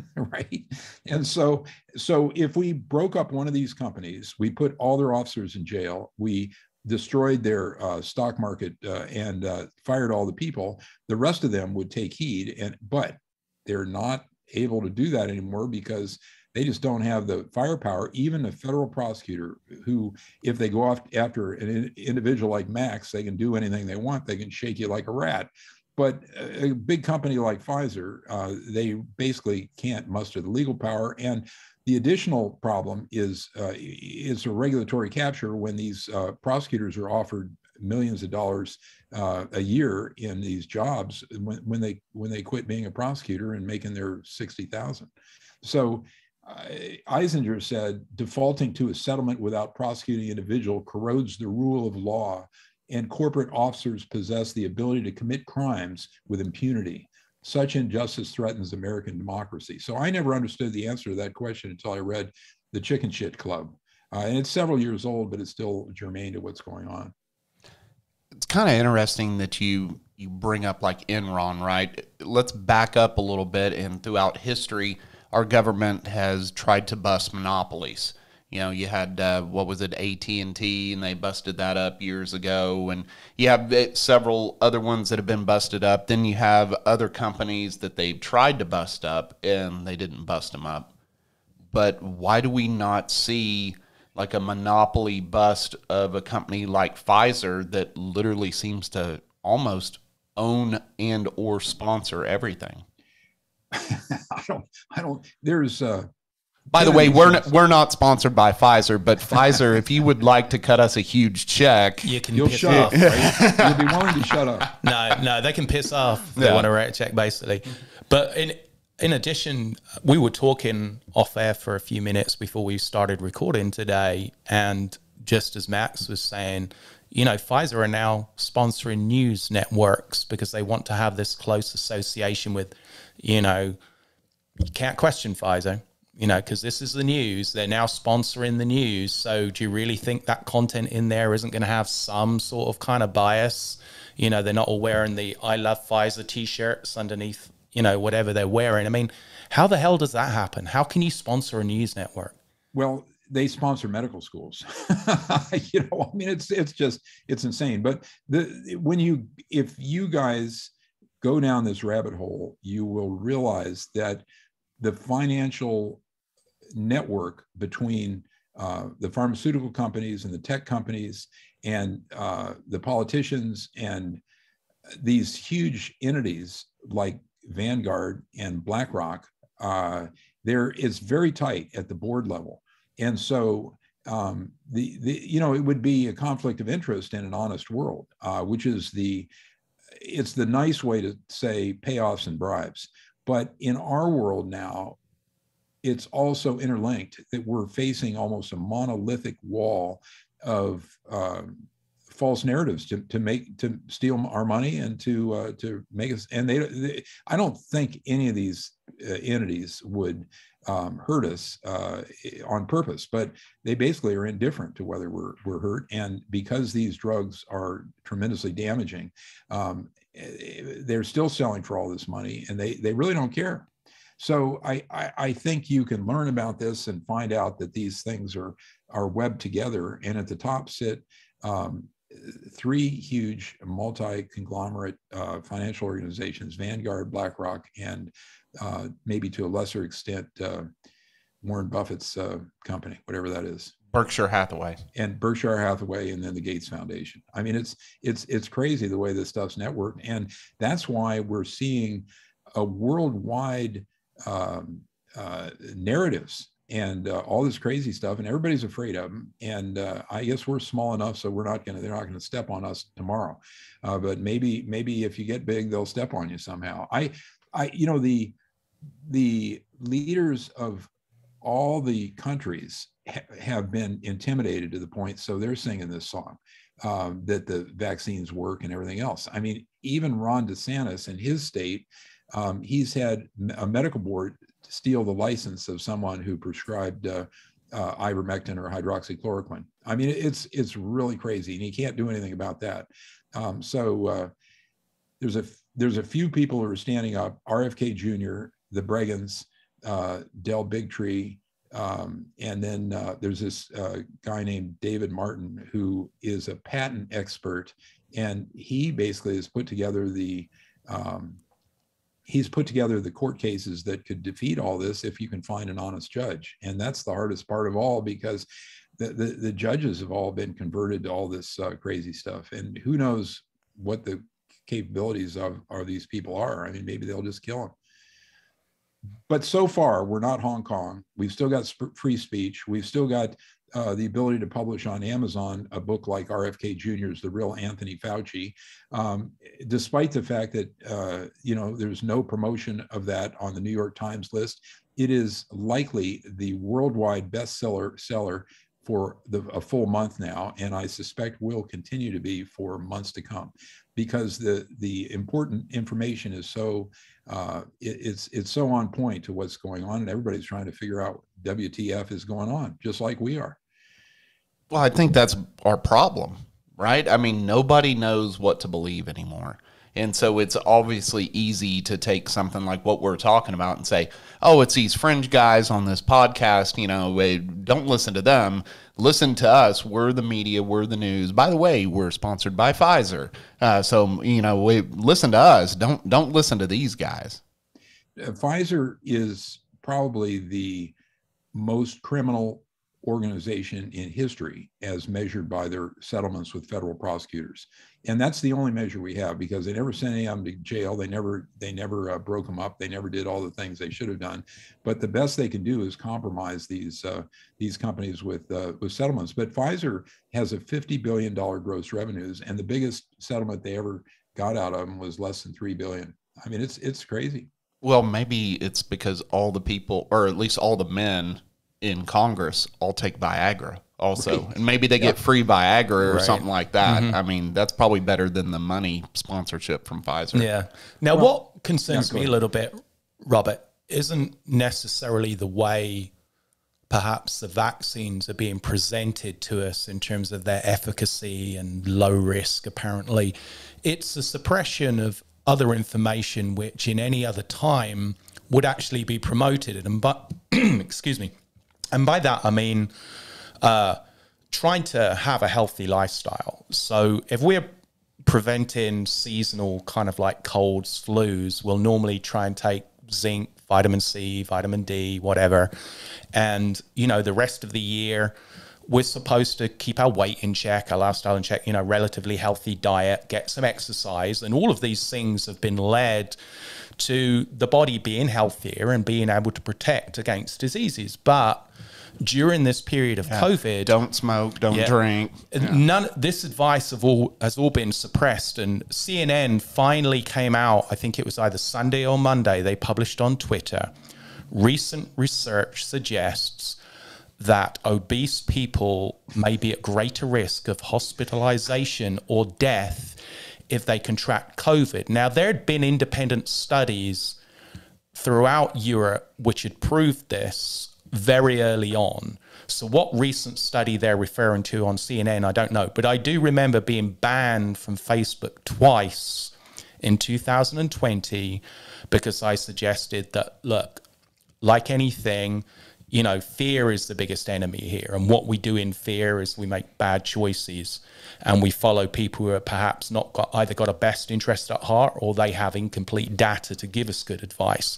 right and so so if we broke up one of these companies we put all their officers in jail we destroyed their uh, stock market uh, and uh, fired all the people the rest of them would take heed and but they're not able to do that anymore because they just don't have the firepower. Even a federal prosecutor, who, if they go off after an individual like Max, they can do anything they want. They can shake you like a rat. but a big company like Pfizer, uh, they basically can't muster the legal power. And the additional problem is uh, is a regulatory capture when these uh, prosecutors are offered millions of dollars uh, a year in these jobs when, when they when they quit being a prosecutor and making their sixty thousand. So Eisinger said defaulting to a settlement without prosecuting individual corrodes the rule of law and corporate officers possess the ability to commit crimes with impunity. Such injustice threatens American democracy. So I never understood the answer to that question until I read The Chicken Shit Club. Uh, and it's several years old, but it's still germane to what's going on. It's kind of interesting that you you bring up like Enron, right? Let's back up a little bit. And throughout history, our government has tried to bust monopolies. You know, you had uh, what was it, AT and T, and they busted that up years ago, and you have several other ones that have been busted up. Then you have other companies that they've tried to bust up, and they didn't bust them up. But why do we not see like a monopoly bust of a company like Pfizer that literally seems to almost own and or sponsor everything? I don't. I don't. There's. Uh, by the way, we're not, we're not sponsored by Pfizer, but Pfizer, if you would like to cut us a huge check, you can you'll shut off. Right? You'll be willing to shut up. No, no, they can piss off. They yeah. want to write a check, basically. But in in addition, we were talking off air for a few minutes before we started recording today, and just as Max was saying, you know, Pfizer are now sponsoring news networks because they want to have this close association with, you know, you can't question Pfizer you know, because this is the news. They're now sponsoring the news. So do you really think that content in there isn't going to have some sort of kind of bias? You know, they're not all wearing the I love Pfizer t shirts underneath, you know, whatever they're wearing. I mean, how the hell does that happen? How can you sponsor a news network? Well, they sponsor medical schools. you know, I mean, it's it's just it's insane. But the when you if you guys go down this rabbit hole, you will realize that the financial network between uh, the pharmaceutical companies and the tech companies and uh, the politicians and these huge entities like Vanguard and BlackRock, uh, there is very tight at the board level. And so um, the, the, you know, it would be a conflict of interest in an honest world, uh, which is the, it's the nice way to say payoffs and bribes. But in our world now, it's also interlinked that we're facing almost a monolithic wall of um, false narratives to, to make to steal our money and to uh, to make us and they, they, I don't think any of these uh, entities would um, hurt us uh, on purpose, but they basically are indifferent to whether we're we're hurt. And because these drugs are tremendously damaging, um, they're still selling for all this money, and they they really don't care. So I, I, I think you can learn about this and find out that these things are are webbed together. And at the top sit um, three huge multi-conglomerate uh, financial organizations: Vanguard, BlackRock, and uh, maybe to a lesser extent uh, Warren Buffett's uh, company, whatever that is. Berkshire Hathaway and Berkshire Hathaway, and then the Gates Foundation. I mean, it's it's it's crazy the way this stuff's networked, and that's why we're seeing a worldwide um, uh, narratives and uh, all this crazy stuff, and everybody's afraid of them. And uh, I guess we're small enough, so we're not gonna they're not gonna step on us tomorrow. Uh, but maybe maybe if you get big, they'll step on you somehow. I I you know the the leaders of all the countries ha- have been intimidated to the point so they're singing this song um, that the vaccines work and everything else. I mean, even Ron DeSantis in his state um, he's had a medical board steal the license of someone who prescribed uh, uh, ivermectin or hydroxychloroquine. I mean, it's it's really crazy, and he can't do anything about that. Um, so uh, there's a there's a few people who are standing up: RFK Jr., the Breggins, uh, Del Bigtree, um, and then uh, there's this uh, guy named David Martin who is a patent expert, and he basically has put together the um, he's put together the court cases that could defeat all this if you can find an honest judge. And that's the hardest part of all because the, the, the judges have all been converted to all this uh, crazy stuff. And who knows what the capabilities of are these people are. I mean, maybe they'll just kill them. But so far, we're not Hong Kong. We've still got free speech. We've still got uh, the ability to publish on Amazon a book like RFK Jr.'s The Real Anthony Fauci, um, despite the fact that uh, you know there's no promotion of that on the New York Times list. It is likely the worldwide bestseller seller for the, a full month now, and I suspect will continue to be for months to come, because the the important information is so uh, it, it's it's so on point to what's going on, and everybody's trying to figure out what WTF is going on, just like we are. Well, I think that's our problem, right? I mean, nobody knows what to believe anymore. And so it's obviously easy to take something like what we're talking about and say, oh, it's these fringe guys on this podcast. You know, don't listen to them. Listen to us. We're the media. We're the news. By the way, we're sponsored by Pfizer. Uh, so you know, we listen to us. Don't don't listen to these guys. Uh, Pfizer is probably the most criminal organization in history as measured by their settlements with federal prosecutors. And that's the only measure we have because they never sent anyone to jail. They never they never uh, broke them up. They never did all the things they should have done. But the best they can do is compromise these uh, these companies with uh, with settlements. But pfizer has a 50 billion dollar gross revenues and the biggest settlement they ever got out of them was less than 3 billion. I mean it's it's crazy. Well maybe it's because all the people or at least all the men in Congress all take Viagra also, right. and maybe they get free Viagra or right. something like that. Mm-hmm. I mean, that's probably better than the money sponsorship from Pfizer. Yeah. Now, well, what concerns me a little bit, Robert, isn't necessarily the way perhaps the vaccines are being presented to us in terms of their efficacy and low risk, apparently. It's the suppression of other information which in any other time would actually be promoted. And but excuse me, and by that, I mean uh, trying to have a healthy lifestyle. So if we're preventing seasonal kind of like colds, flus, we'll normally try and take zinc, vitamin C, vitamin D, whatever. And, you know, the rest of the year, we're supposed to keep our weight in check, our lifestyle in check, you know, relatively healthy diet, get some exercise. And all of these things have been led to the body being healthier and being able to protect against diseases. But during this period of yeah. COVID, don't smoke, don't yeah, drink. None. This advice of all has all been suppressed, and CNN finally came out. I think it was either Sunday or Monday. They published on Twitter. Recent research suggests that obese people may be at greater risk of hospitalization or death if they contract COVID. Now, there had been independent studies throughout Europe which had proved this very early on. So, what recent study they're referring to on CNN, I don't know. But I do remember being banned from Facebook twice in 2020 because I suggested that, look, like anything, you know, fear is the biggest enemy here. And what we do in fear is we make bad choices and we follow people who are perhaps not got either got a best interest at heart or they have incomplete data to give us good advice.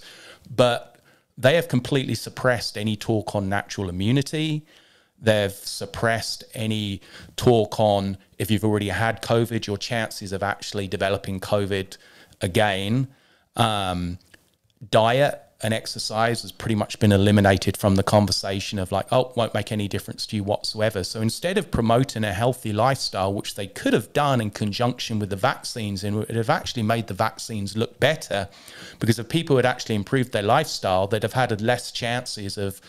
But they have completely suppressed any talk on natural immunity. They've suppressed any talk on if you've already had COVID, your chances of actually developing COVID again. Um, diet and exercise has pretty much been eliminated from the conversation of like, oh, won't make any difference to you whatsoever. So instead of promoting a healthy lifestyle, which they could have done in conjunction with the vaccines, and it have actually made the vaccines look better, because if people had actually improved their lifestyle, they'd have had less chances of,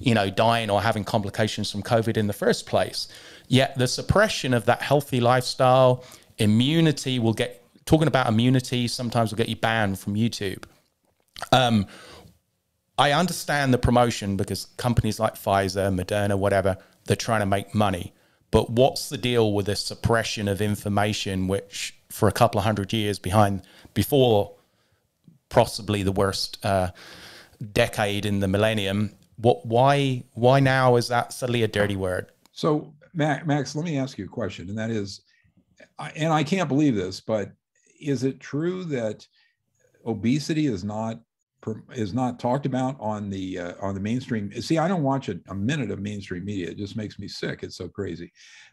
you know, dying or having complications from COVID in the first place. Yet the suppression of that healthy lifestyle, immunity will get talking about immunity sometimes will get you banned from YouTube. Um, I understand the promotion because companies like Pfizer, Moderna, whatever, they're trying to make money. But what's the deal with the suppression of information, which for a couple of hundred years behind, before possibly the worst uh, decade in the millennium, what, why, why now is that suddenly a dirty word? So, Max, let me ask you a question, and that is, and I can't believe this, but is it true that obesity is not is not talked about on the uh, on the mainstream. See, I don't watch a, a minute of mainstream media. It just makes me sick. It's so crazy.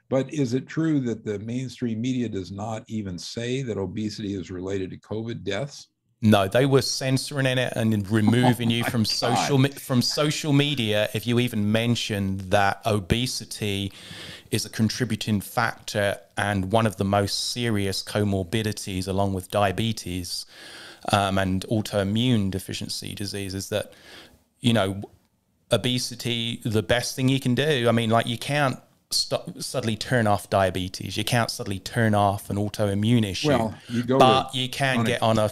But is it true that the mainstream media does not even say that obesity is related to COVID deaths? No, they were censoring it and removing oh you from social from social media if you even mentioned that obesity is a contributing factor and one of the most serious comorbidities, along with diabetes um, and autoimmune deficiency diseases. That you know, obesity, the best thing you can do. I mean, like you can't st- suddenly turn off diabetes. You can't suddenly turn off an autoimmune issue. Well, you go but you can get a, on a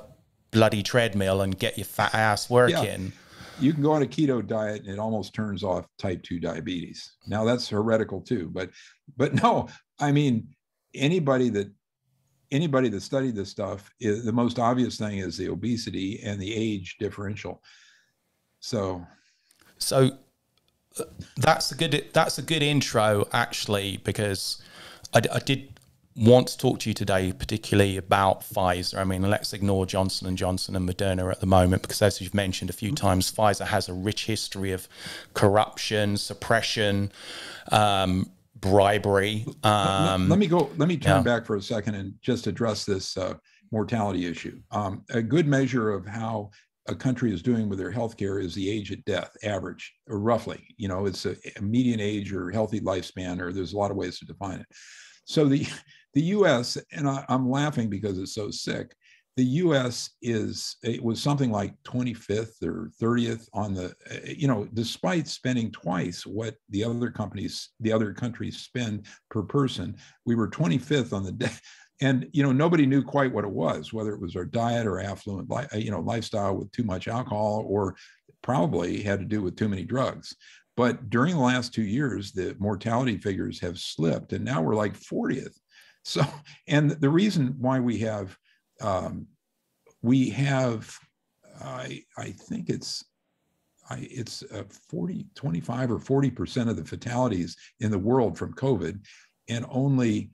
bloody treadmill and get your fat ass working. Yeah. You can go on a keto diet and it almost turns off type 2 diabetes. Now that's heretical too, but but no, I mean anybody that anybody that studied this stuff is, the most obvious thing is the obesity and the age differential. So so uh, that's a good that's a good intro actually because I, I did want to talk to you today, particularly about Pfizer. I mean, let's ignore Johnson and Johnson and Moderna at the moment, because as you've mentioned a few times, Pfizer has a rich history of corruption, suppression, um, bribery. Um, let, let, me go. Let me turn yeah. back for a second and just address this uh, mortality issue. Um, a good measure of how a country is doing with their healthcare is the age at death average or roughly you know it's a, a median age or healthy lifespan or there's a lot of ways to define it so the the U.S. and I, I'm laughing because it's so sick. The U.S. is it was something like 25th or 30th on the you know despite spending twice what the other companies the other countries spend per person, we were 25th on the day. And you know nobody knew quite what it was, whether it was our diet or affluent uh, you know lifestyle with too much alcohol, or probably had to do with too many drugs. But during the last two years, the mortality figures have slipped, and now we're like 40th. So, and the reason why we have, um, we have, I, I think it's, I, it's uh, 40, 25 or 40% of the fatalities in the world from COVID, and only,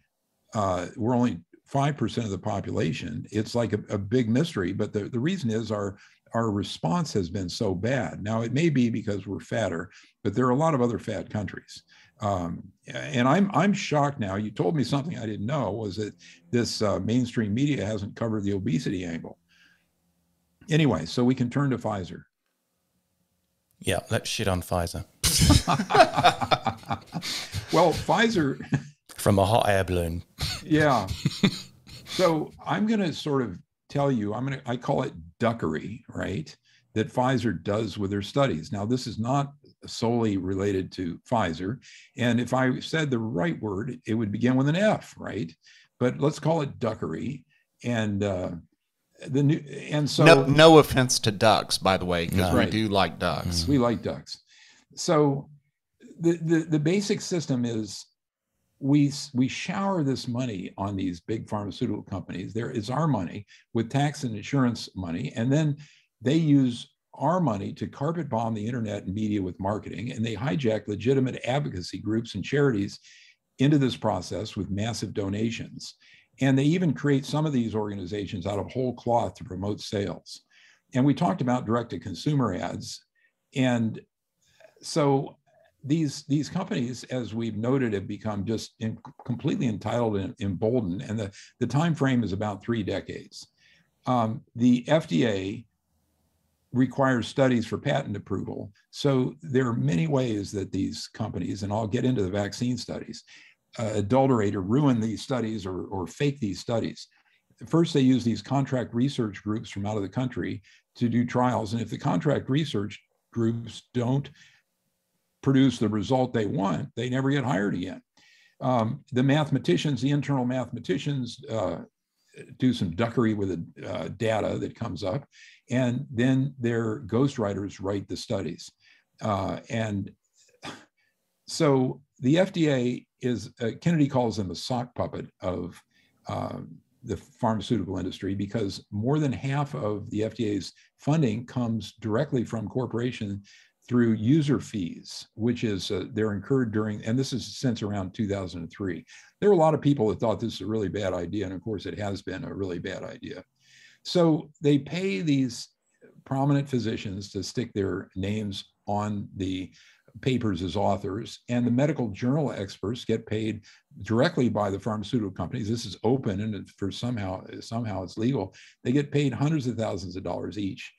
uh, we're only 5% of the population. It's like a, a big mystery, but the, the reason is our, our response has been so bad. Now, it may be because we're fatter, but there are a lot of other fat countries. Um, and I'm I'm shocked now. You told me something I didn't know was that this uh, mainstream media hasn't covered the obesity angle. Anyway, so we can turn to Pfizer. Yeah, let's shit on Pfizer. well, Pfizer from a hot air balloon. yeah. So I'm going to sort of tell you. I'm going to I call it duckery, right? That Pfizer does with their studies. Now, this is not solely related to Pfizer. And if I said the right word, it would begin with an F, right? But let's call it duckery. And uh, the new and so no, no offense to ducks, by the way, because no. we do like ducks. We like ducks. So the, the the basic system is we we shower this money on these big pharmaceutical companies. There is our money with tax and insurance money, and then they use our money to carpet bomb the internet and media with marketing, and they hijack legitimate advocacy groups and charities into this process with massive donations. And they even create some of these organizations out of whole cloth to promote sales. And we talked about direct to consumer ads. And so these, these companies, as we've noted, have become just in, completely entitled and emboldened. And the, the time frame is about three decades. Um, the FDA requires studies for patent approval. So there are many ways that these companies, and I'll get into the vaccine studies, uh, adulterate or ruin these studies or, or fake these studies. First, they use these contract research groups from out of the country to do trials. And if the contract research groups don't produce the result they want, they never get hired again. Um, the mathematicians, the internal mathematicians, uh, do some duckery with the uh, data that comes up, and then their ghostwriters write the studies. Uh, and so the FDA is, uh, Kennedy calls them a sock puppet of um, the pharmaceutical industry because more than half of the FDA's funding comes directly from corporations through user fees, which is uh, they're incurred during, and this is since around 2003. There were a lot of people that thought this is a really bad idea, and of course, it has been a really bad idea. So they pay these prominent physicians to stick their names on the papers as authors, and the medical journal experts get paid directly by the pharmaceutical companies. This is open, and for somehow somehow it's legal. They get paid hundreds of thousands of dollars each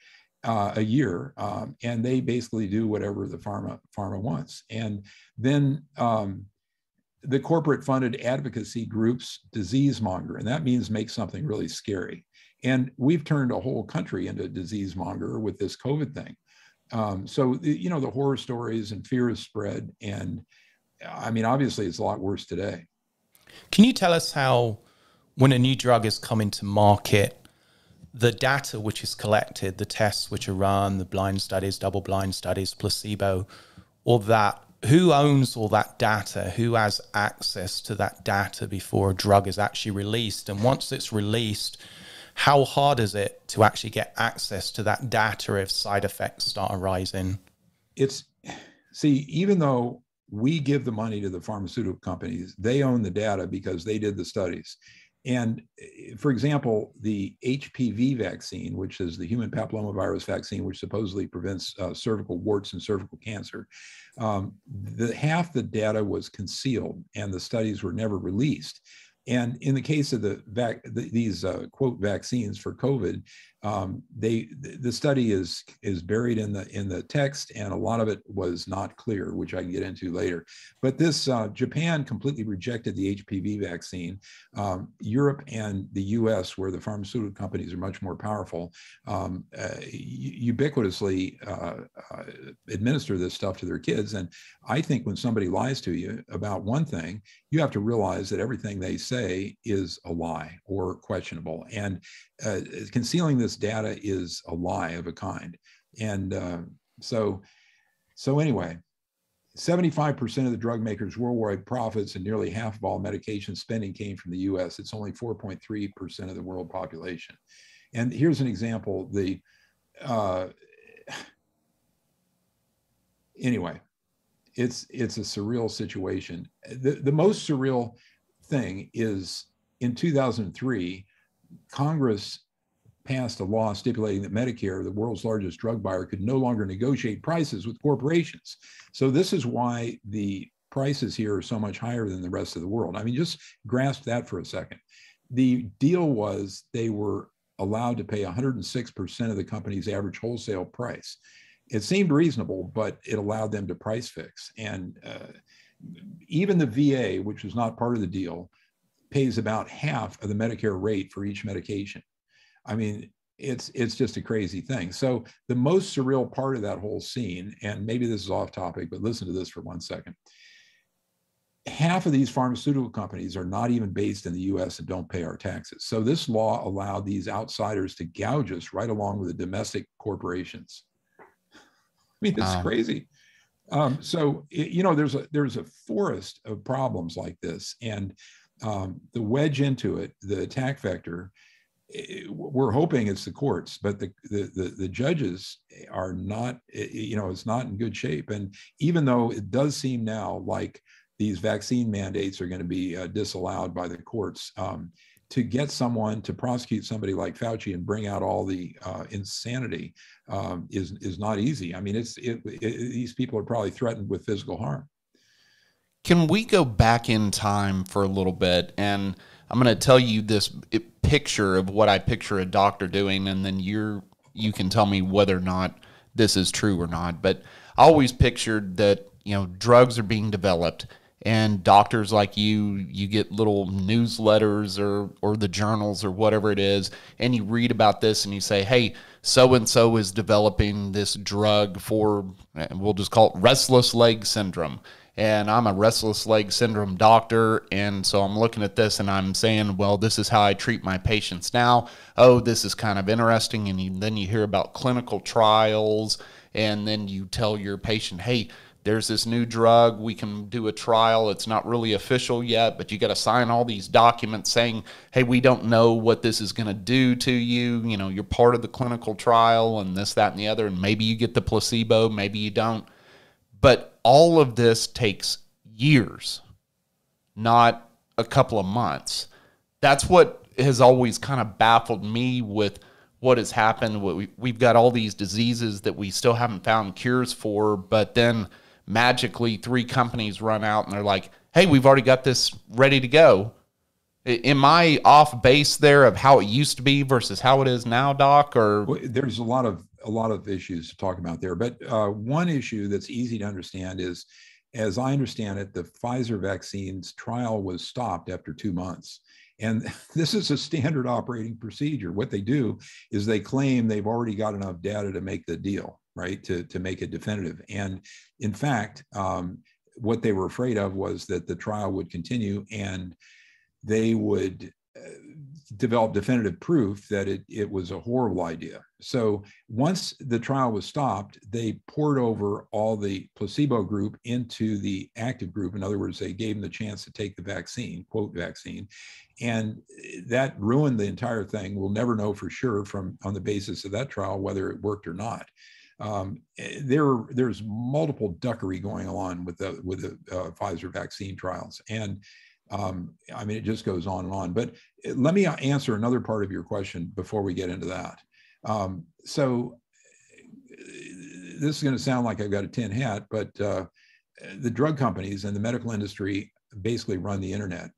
uh, a year, um, and they basically do whatever the pharma pharma wants. And then um, the corporate funded advocacy groups disease monger, and that means make something really scary. And we've turned a whole country into a disease monger with this COVID thing. Um, so, you know, the horror stories and fear is spread. And I mean, obviously, it's a lot worse today. Can you tell us how, when a new drug is coming to market, the data which is collected, the tests which are run, the blind studies, double blind studies, placebo, all that, who owns all that data? Who has access to that data before a drug is actually released? And once it's released, how hard is it to actually get access to that data if side effects start arising? It's see, even though we give the money to the pharmaceutical companies, they own the data because they did the studies. And eh, for example, the HPV vaccine, which is the human papillomavirus vaccine, which supposedly prevents uh, cervical warts and cervical cancer, um, the half the data was concealed and the studies were never released. And in the case of the, vac- the these uh, quote vaccines for COVID, um, they the study is is buried in the in the text, and a lot of it was not clear, which I can get into later. But this uh, Japan completely rejected the HPV vaccine. Um, Europe and the U.S., where the pharmaceutical companies are much more powerful, um, uh, ubiquitously uh, uh, administer this stuff to their kids. And I think when somebody lies to you about one thing, you have to realize that everything they say is a lie or questionable. And uh, concealing this data is a lie of a kind. And uh, so, so anyway, 75% of the drug makers' worldwide profits and nearly half of all medication spending came from the US. It's only 4.3% of the world population. And here's an example. The uh, anyway, it's it's a surreal situation. The, the most surreal thing is in 2003, Congress passed a law stipulating that Medicare, the world's largest drug buyer, could no longer negotiate prices with corporations. So this is why the prices here are so much higher than the rest of the world. I mean, just grasp that for a second. The deal was they were allowed to pay 106% of the company's average wholesale price. It seemed reasonable, but it allowed them to price fix. And uh, even the VA, which was not part of the deal, pays about half of the Medicare rate for each medication. I mean, it's it's just a crazy thing. So the most surreal part of that whole scene, and maybe this is off topic, but listen to this for one second. Half of these pharmaceutical companies are not even based in the US and don't pay our taxes. So this law allowed these outsiders to gouge us right along with the domestic corporations. I mean, it's um, crazy. Um, so you know, there's a there's a forest of problems like this, and um, the wedge into it, the attack vector, eh, we're hoping it's the courts, but the, the, the, the, judges are not, eh, you know, it's not in good shape. And even though it does seem now like these vaccine mandates are going to be uh, disallowed by the courts, um, to get someone to prosecute somebody like Fauci and bring out all the uh, insanity um, is is not easy. I mean, it's it, it, these people are probably threatened with physical harm. Can we go back in time for a little bit? And I'm going to tell you this picture of what I picture a doctor doing, and then you're you can tell me whether or not this is true or not. But I always pictured that you know drugs are being developed, and doctors like you you get little newsletters or or the journals or whatever it is, and you read about this and you say, hey. So and so is developing this drug for, eh, we'll just call it restless leg syndrome and I'm a restless leg syndrome doctor. And so I'm looking at this and I'm saying, well, this is how I treat my patients now. Oh, this is kind of interesting. And you, then you hear about clinical trials, and then you tell your patient, hey, there's this new drug. We can do a trial. It's not really official yet, but you got to sign all these documents saying, hey, we don't know what this is going to do to you. You know, you're part of the clinical trial and this, that, and the other. And maybe you get the placebo, maybe you don't. But all of this takes years, not a couple of months. That's what has always kind of baffled me with what has happened. We, we've got all these diseases that we still haven't found cures for, but then magically three companies run out and they're like, hey, we've already got this ready to go. Am I off base there of how it used to be versus how it is now, Doc? Or well, there's a lot of a lot of issues to talk about there, but uh, one issue that's easy to understand is, as I understand it, the Pfizer vaccine's trial was stopped after two months. And this is a standard operating procedure. What they do is they claim they've already got enough data to make the deal, right? To, to make it definitive. And in fact, um, what they were afraid of was that the trial would continue and they would uh, develop definitive proof that it, it was a horrible idea. So once the trial was stopped, they poured over all the placebo group into the active group. In other words, they gave them the chance to take the vaccine, quote vaccine, and that ruined the entire thing. We'll never know for sure from on the basis of that trial whether it worked or not. Um, there, there's multiple duckery going on with the with the uh, Pfizer vaccine trials, and um, I mean, it just goes on and on. But uh, let me answer another part of your question before we get into that. Um, so this is going to sound like I've got a tin hat, but uh, the drug companies and the medical industry basically run the internet.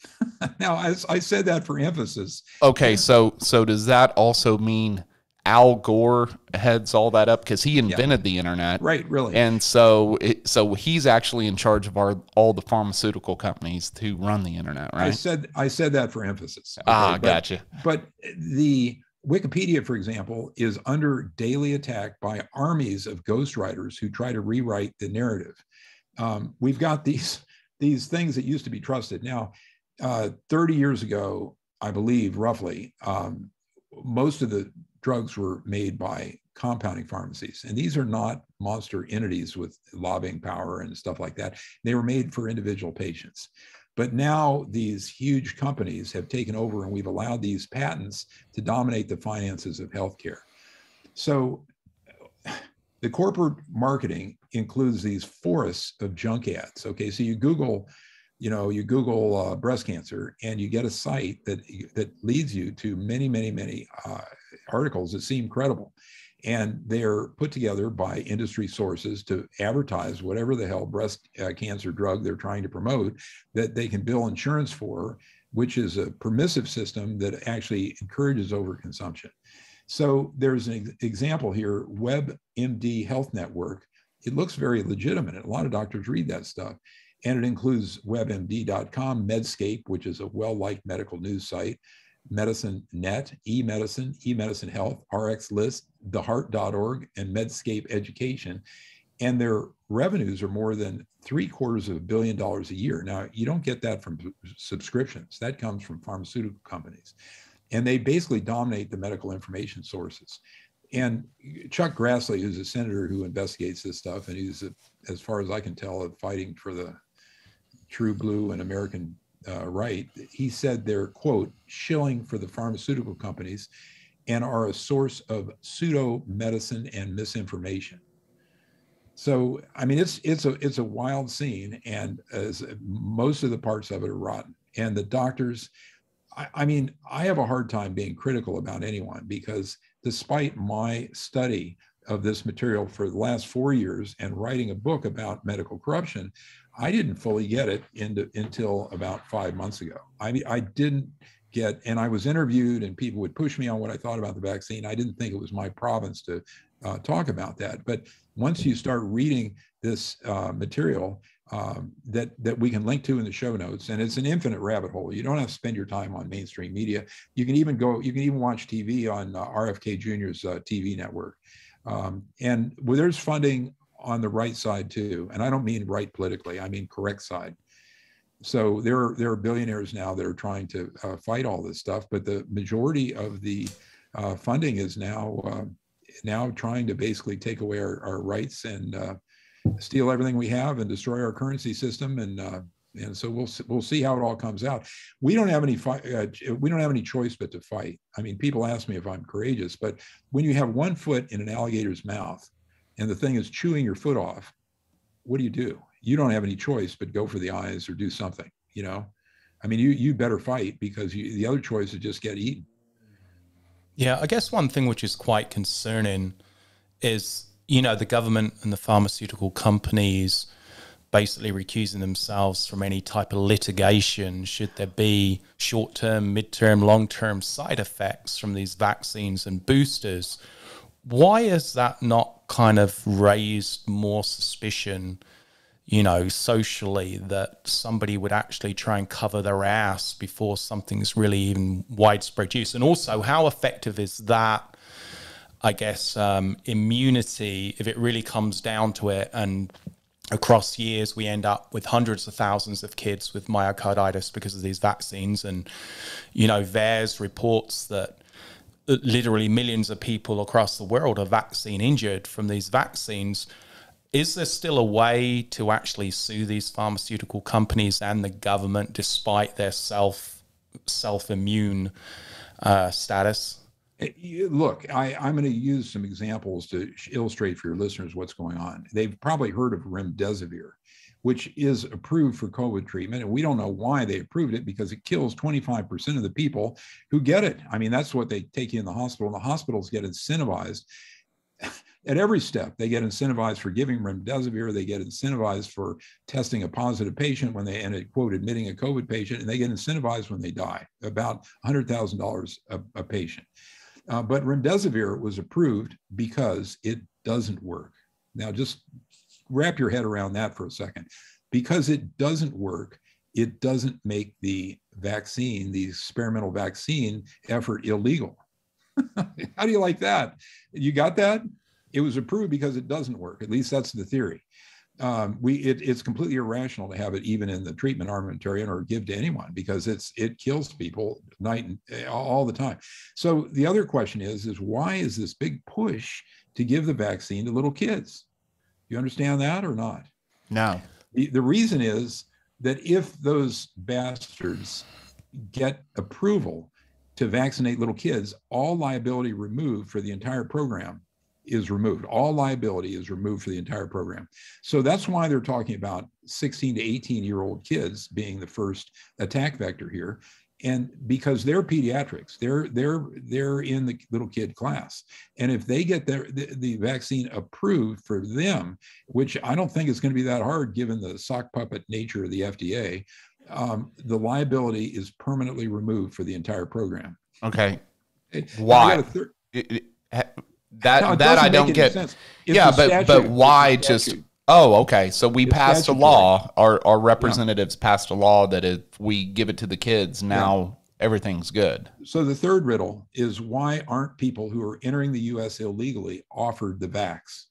now, I, I said that for emphasis. Okay, so so does that also mean Al Gore heads all that up because he invented yeah. the internet, right? Really, and so it, so he's actually in charge of our all the pharmaceutical companies who run the internet, right? I said I said that for emphasis. Okay? Ah, but, gotcha. But the Wikipedia, for example, is under daily attack by armies of ghostwriters who try to rewrite the narrative. Um, we've got these these things that used to be trusted. Now, uh, 30 years ago, I believe, roughly, um, most of the drugs were made by compounding pharmacies. And these are not monster entities with lobbying power and stuff like that. They were made for individual patients. But now these huge companies have taken over and we've allowed these patents to dominate the finances of healthcare. So the corporate marketing includes these forests of junk ads. Okay, so you Google you know you google uh, breast cancer and you get a site that that leads you to many many many uh, articles that seem credible and they're put together by industry sources to advertise whatever the hell breast uh, cancer drug they're trying to promote that they can bill insurance for which is a permissive system that actually encourages overconsumption. So there's an example here webmd health network. It looks very legitimate. A lot of doctors read that stuff. And it includes webmd.com, Medscape, which is a well liked medical news site, Medicine Net, eMedicine, eMedicine Health, RX List, theheart.org, and Medscape Education. And their revenues are more than three quarters of a billion dollars a year. Now, you don't get that from subscriptions, that comes from pharmaceutical companies. And they basically dominate the medical information sources. And Chuck Grassley, who's a senator who investigates this stuff, and he's, as far as I can tell, fighting for the True Blue and American uh, Right, he said they're, quote, shilling for the pharmaceutical companies and are a source of pseudo medicine and misinformation. So, I mean, it's it's a it's a wild scene, and as most of the parts of it are rotten. And the doctors, I, I mean, I have a hard time being critical about anyone because despite my study of this material for the last four years and writing a book about medical corruption, I didn't fully get it into, until about five months ago. I mean, I didn't get, and I was interviewed, and people would push me on what I thought about the vaccine. I didn't think it was my province to uh, talk about that. But once you start reading this uh, material um, that that we can link to in the show notes, and it's an infinite rabbit hole. You don't have to spend your time on mainstream media. You can even go. You can even watch TV on uh, RFK Jr.'s uh, TV network. Um, and well, there's funding on the right side too. And I don't mean right politically, I mean correct side. So there are, there are billionaires now that are trying to uh, fight all this stuff, but the majority of the uh, funding is now uh, now trying to basically take away our, our rights and uh, steal everything we have and destroy our currency system and uh, and so we'll we'll see how it all comes out. We don't have any fight. Uh, we don't have any choice but to fight. I mean, people ask me if I'm courageous, but when you have one foot in an alligator's mouth, and the thing is chewing your foot off, what do you do? You don't have any choice but go for the eyes or do something. You know, I mean, you you better fight because you, the other choice is just get eaten. Yeah, I guess one thing which is quite concerning is, you know, the government and the pharmaceutical companies basically recusing themselves from any type of litigation should there be short term, mid term, long term side effects from these vaccines and boosters. Why has that not kind of raised more suspicion, you know, socially that somebody would actually try and cover their ass before something's really even widespread use? And also, how effective is that? I guess um, immunity, if it really comes down to it, and across years we end up with hundreds of thousands of kids with myocarditis because of these vaccines and you know VAERS reports that literally millions of people across the world are vaccine injured from these vaccines is there still a way to actually sue these pharmaceutical companies and the government despite their self self immune uh, status Look, I, am going to use some examples to illustrate for your listeners what's going on. They've probably heard of remdesivir, which is approved for COVID treatment. And we don't know why they approved it because it kills 25% of the people who get it. I mean, that's what they take you in the hospital, and the hospitals get incentivized at every step. They get incentivized for giving remdesivir, they get incentivized for testing a positive patient when they, and quote, admitting a COVID patient, and they get incentivized when they die, about $100,000 a patient. Uh, but remdesivir was approved because it doesn't work. Now, just wrap your head around that for a second. Because it doesn't work, it doesn't make the vaccine, the experimental vaccine effort illegal. How do you like that? You got that? It was approved because it doesn't work. At least that's the theory um, we it, it's completely irrational to have it even in the treatment armamentarium or give to anyone because it's it kills people night and eh, all the time. So the other question is is why is this big push to give the vaccine to little kids? You understand that or not? No. The, the reason is that if those bastards get approval to vaccinate little kids, all liability removed for the entire program is removed. All liability is removed for the entire program. So that's why they're talking about 16 to 18 year old kids being the first attack vector here. And because they're pediatrics, they're they're they're in the little kid class, and if they get their the, the vaccine approved for them, which I don't think is going to be that hard given the sock puppet nature of the FDA, um, the liability is permanently removed for the entire program. Okay, why? It, that no, that I don't get. Yeah, but statute, but why just? Oh, okay. So we it's passed a law. Our our representatives yeah. passed a law that if we give it to the kids, now yeah. everything's good. So the third riddle is why aren't people who are entering the U.S. illegally offered the vax?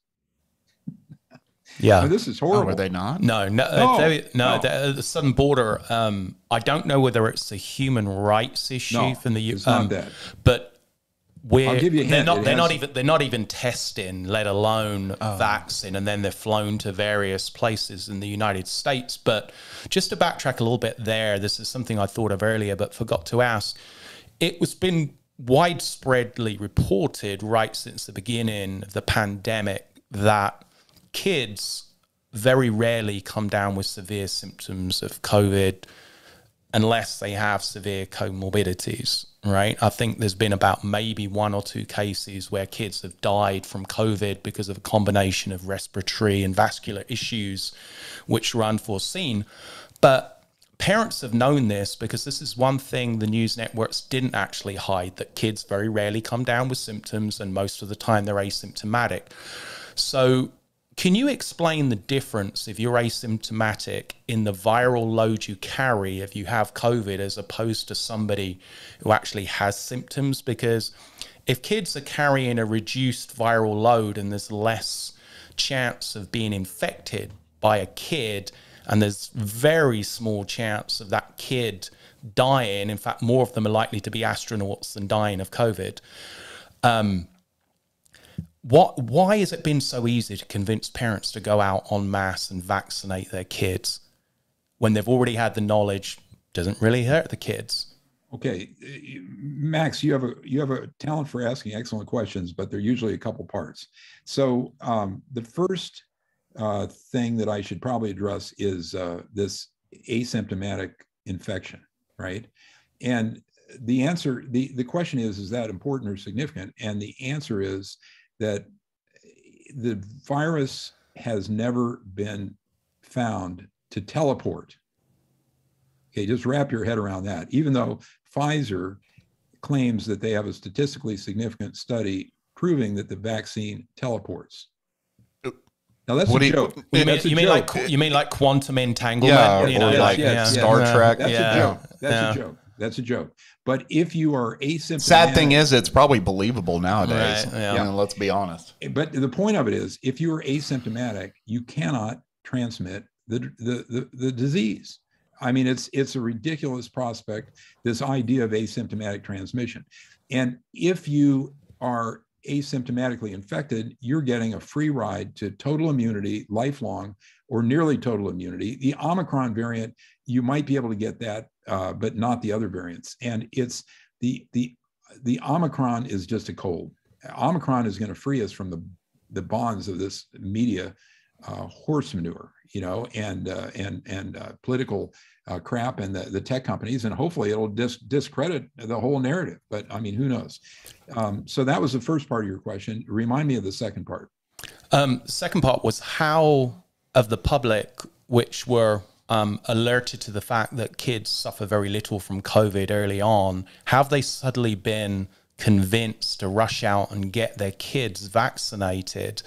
Yeah, this is horrible. Oh, are they not? No, no, no. They, no, no. The, southern border. Um, I don't know whether it's a human rights issue no, from the U.S. It's um, not. But we're, I'll give you they're not they're not even they're not even testing, let alone oh. vaccine, and then they're flown to various places in the United States. But just to backtrack a little bit there, this is something I thought of earlier but forgot to ask. It was been widespreadly reported right since the beginning of the pandemic that kids very rarely come down with severe symptoms of COVID unless they have severe comorbidities right? I think there's been about maybe one or two cases where kids have died from COVID because of a combination of respiratory and vascular issues, which were unforeseen. But parents have known this because this is one thing the news networks didn't actually hide that kids very rarely come down with symptoms and most of the time they're asymptomatic. So can you explain the difference if you're asymptomatic in the viral load you carry if you have COVID as opposed to somebody who actually has symptoms? Because if kids are carrying a reduced viral load and there's less chance of being infected by a kid, and there's very small chance of that kid dying. In fact, more of them are likely to be astronauts than dying of COVID. Um, what why has it been so easy to convince parents to go out en masse and vaccinate their kids when they've already had the knowledge doesn't really hurt the kids? Okay max you have a you have a talent for asking excellent questions but they're usually a couple parts. So um, the first uh, thing that i should probably address is uh, this asymptomatic infection right? And the answer, the, the question is, is that important or significant? And the answer is that eh, the virus has never been found to teleport. Okay, just wrap your head around that. Even though Pfizer claims that they have a statistically significant study proving that the vaccine teleports. Now that's What a you- joke. You mean, That's a you mean joke. like you mean like quantum entanglement? Yeah, you or know, like like yes, yeah. Star yes. Trek. That's Yeah. a joke. That's Yeah. a joke. That's a joke. But if you are asymptomatic, Sad thing is, it's probably believable nowadays. Right, yeah. I mean, let's be honest. Eh, but the point of it is, if you are asymptomatic, you cannot transmit the the the, the disease. I mean, it's it's a ridiculous prospect. This idea of asymptomatic transmission, and if you are asymptomatically infected, you're getting a free ride to total immunity, lifelong or nearly total immunity. The Omicron variant, you might be able to get that, uh, but not the other variants. And it's the the the Omicron is just a cold. Omicron is going to free us from the the bonds of this media uh, horse manure, you know, and uh, and and uh, political uh, crap, and the, the tech companies, and hopefully it'll dis- discredit the whole narrative. But I mean, who knows? Um, so that was the first part of your question. Remind me of the second part. Um, second part was how of the public which were um, alerted to the fact that kids suffer very little from COVID early on, have they suddenly been convinced to rush out and get their kids vaccinated?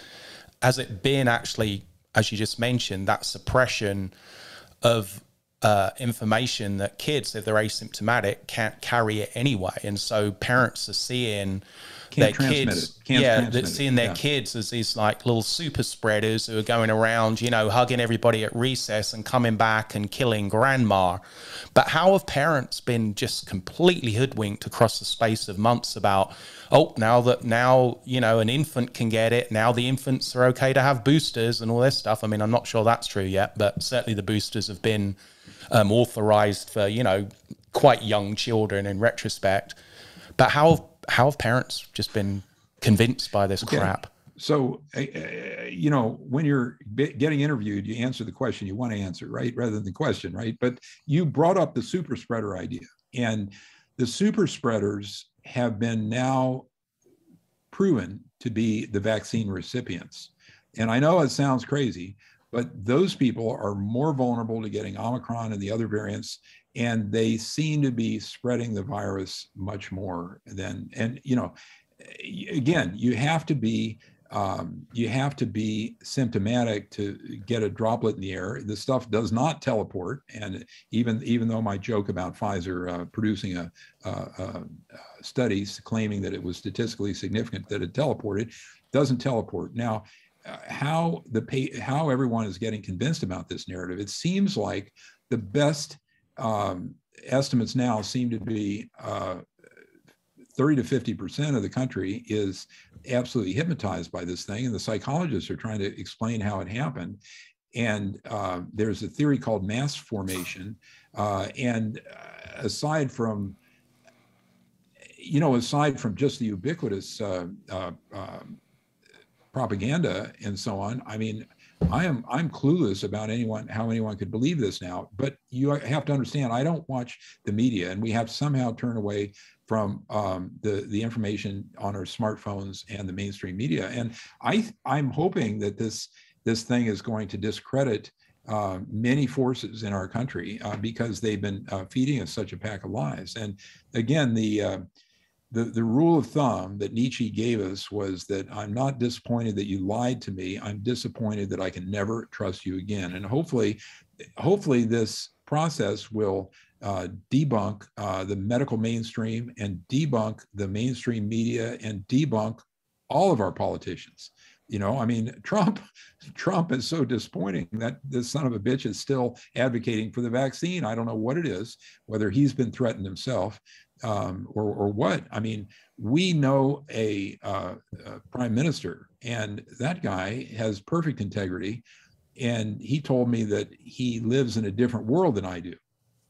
Has it been actually, as you just mentioned, that suppression of uh, information that kids, if they're asymptomatic, can't carry it anyway, and so parents are seeing Can't their kids. Yeah, transmit seeing their Yeah. kids as these like little super spreaders who are going around, you know, hugging everybody at recess and coming back and killing grandma. But how have parents been just completely hoodwinked across the space of months about, oh, now that now, you know, an infant can get it, now the infants are okay to have boosters and all this stuff. I mean, I'm not sure that's true yet, but certainly the boosters have been um, authorized for, you know, quite young children in retrospect. But how how have parents just been convinced by this crap? So, uh, you know, when you're getting interviewed, you answer the question you want to answer, right? Rather than the question, right? But you brought up the super spreader idea. And the super spreaders have been now proven to be the vaccine recipients. And I know it sounds crazy, but those people are more vulnerable to getting Omicron and the other variants. And they seem to be spreading the virus much more than, and, you know, again, you have to be um, you have to be symptomatic to get a droplet in the air. The stuff does not teleport, and even even though my joke about Pfizer uh, producing a, uh, studies claiming that it was statistically significant that it teleported, doesn't teleport. Now, uh, how the how everyone is getting convinced about this narrative? It seems like the best um, estimates now seem to be uh, 30 to 50 percent of the country is absolutely hypnotized by this thing and the psychologists are trying to explain how it happened. And uh, there's a theory called mass formation uh, and uh, aside from you know aside from just the ubiquitous uh, uh, um, propaganda and so on i mean I am I'm clueless about anyone how anyone could believe this now. But you have to understand, I don't watch the media, and we have somehow turned away from um, the the information on our smartphones and the mainstream media. And I I'm hoping that this this thing is going to discredit uh, many forces in our country uh, because they've been uh, feeding us such a pack of lies. And again, the uh, the, the rule of thumb that Nietzsche gave us was that I'm not disappointed that you lied to me. I'm disappointed that I can never trust you again. And hopefully, hopefully this process will uh, debunk uh, the medical mainstream and debunk the mainstream media and debunk all of our politicians. You know, I mean, Trump, Trump is so disappointing that this son of a bitch is still advocating for the vaccine. I don't know what it is, whether he's been threatened himself um, or, or what. I mean, we know a, uh, a prime minister, and that guy has perfect integrity. And he told me that he lives in a different world than I do.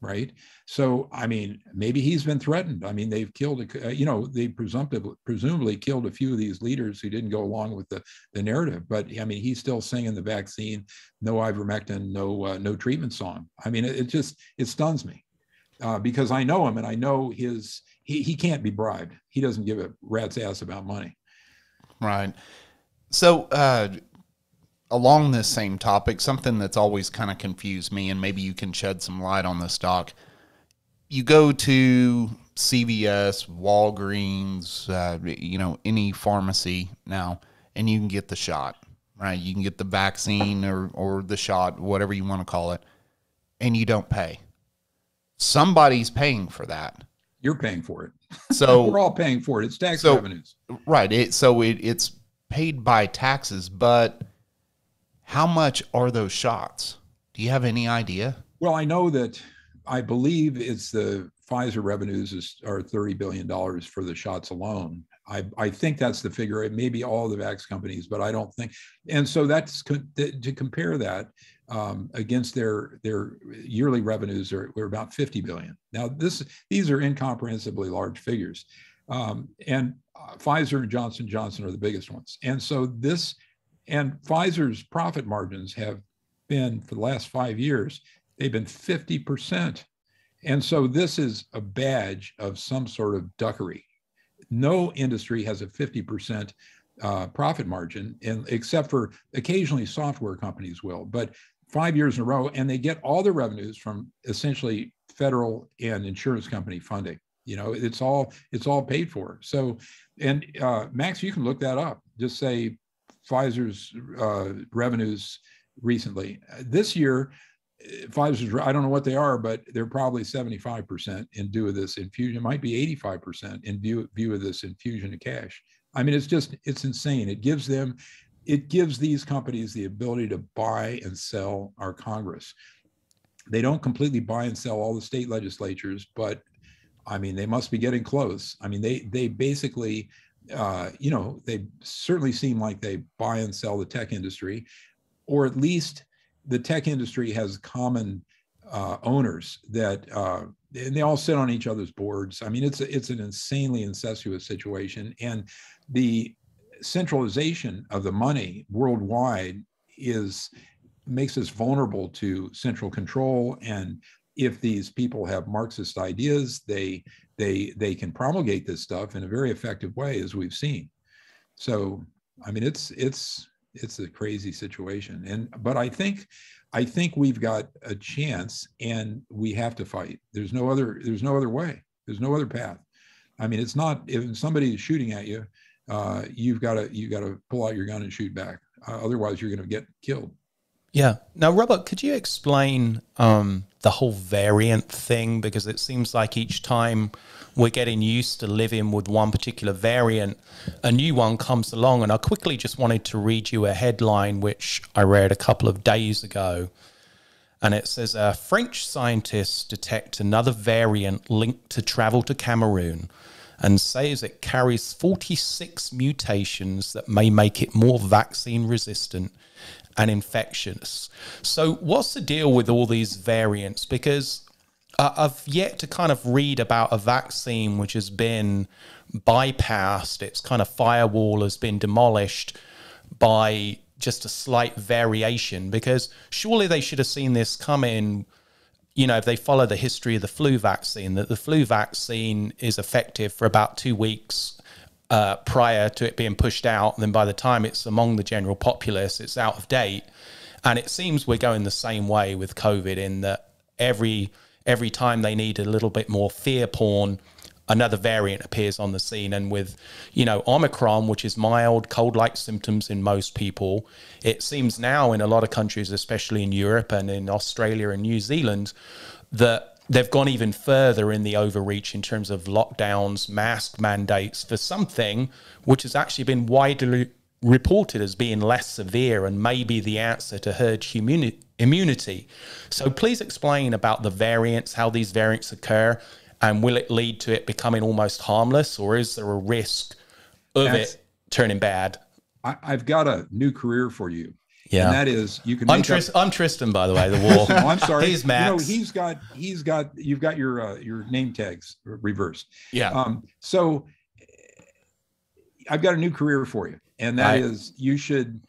Right. So, I mean, maybe he's been threatened. I mean, they've killed, a, uh, you know, they presumptively, presumably killed a few of these leaders who didn't go along with the, the narrative. But I mean, he's still singing the vaccine, no ivermectin, no, uh, no treatment song. I mean, it, it just, it stuns me uh, because I know him and I know his he, he can't be bribed. He doesn't give a rat's ass about money. Right. So, uh, along this same topic, something that's always kind of confused me, and maybe you can shed some light on this, Doc. You go to CVS, Walgreens, uh, you know, any pharmacy now, and you can get the shot, right? You can get the vaccine or, or the shot, whatever you want to call it, and you don't pay. Somebody's paying for that. You're paying for it. So we're all paying for it. It's tax so, revenues. Right. It, so it, it's paid by taxes, but how much are those shots? Do you have any idea? Well, I know that I believe it's the Pfizer revenues is, are $30 billion for the shots alone. I, I think that's the figure. It may be all the vax companies, but I don't think. And so that's to compare that um, against their their yearly revenues are, are about 50 billion. Now this these are incomprehensibly large figures, um, and uh, Pfizer and Johnson Johnson are the biggest ones. And so this and Pfizer's profit margins have been for the last five years they've been 50 percent. And so this is a badge of some sort of duckery no industry has a 50% uh, profit margin, and except for occasionally software companies will, but five years in a row, and they get all their revenues from essentially federal and insurance company funding. You know, it's all it's all paid for. So, and uh, Max, you can look that up. Just say Pfizer's uh, revenues recently. This year, Pfizer's, I don't know what they are, but they're probably 75% in view of this infusion. It might be 85% in view, view of this infusion of cash. I mean, it's just, it's insane. It gives them, it gives these companies the ability to buy and sell our Congress. They don't completely buy and sell all the state legislatures, but I mean, they must be getting close. I mean, they, they basically, uh, you know, they certainly seem like they buy and sell the tech industry, or at least the tech industry has common uh, owners that uh, and they all sit on each other's boards. I mean, it's a, it's an insanely incestuous situation, and the centralization of the money worldwide is makes us vulnerable to central control. And if these people have Marxist ideas, they they they can promulgate this stuff in a very effective way, as we've seen. So, I mean, it's it's it's a crazy situation. And but I think I think we've got a chance and we have to fight. There's no other there's no other way. There's no other path. I mean, it's not if somebody is shooting at you, uh, you've got to you've got to pull out your gun and shoot back. Uh, otherwise, you're going to get killed. Yeah. Now, Robert, could you explain um, the whole variant thing? Because it seems like each time we're getting used to living with one particular variant, a new one comes along. And I quickly just wanted to read you a headline which I read a couple of days ago. And it says uh, French scientists detect another variant linked to travel to Cameroon and says it carries 46 mutations that may make it more vaccine resistant and infectious. So, what's the deal with all these variants? Because uh, I've yet to kind of read about a vaccine which has been bypassed, its kind of firewall has been demolished by just a slight variation. Because surely they should have seen this coming. You know, if they follow the history of the flu vaccine, that the flu vaccine is effective for about two weeks uh, prior to it being pushed out. And then by the time it's among the general populace, it's out of date. And it seems we're going the same way with COVID in that every every time they need a little bit more fear porn, another variant appears on the scene. And with, you know, Omicron, which is mild cold like symptoms in most people, it seems now in a lot of countries, especially in Europe and in Australia and New Zealand, that they've gone even further in the overreach in terms of lockdowns, mask mandates for something which has actually been widely reported as being less severe and maybe the answer to herd immunity. So please explain about the variants, how these variants occur, and will it lead to it becoming almost harmless, or is there a risk of That's, it turning bad? I, have got a new career for you. Yeah, and that is you can. I'm, Trist- up- I'm Tristan, by the way. The wall. I'm sorry. he's Max. You know, he's got he's got you've got your uh, your name tags reversed. Yeah. Um, so I've got a new career for you, and that is you should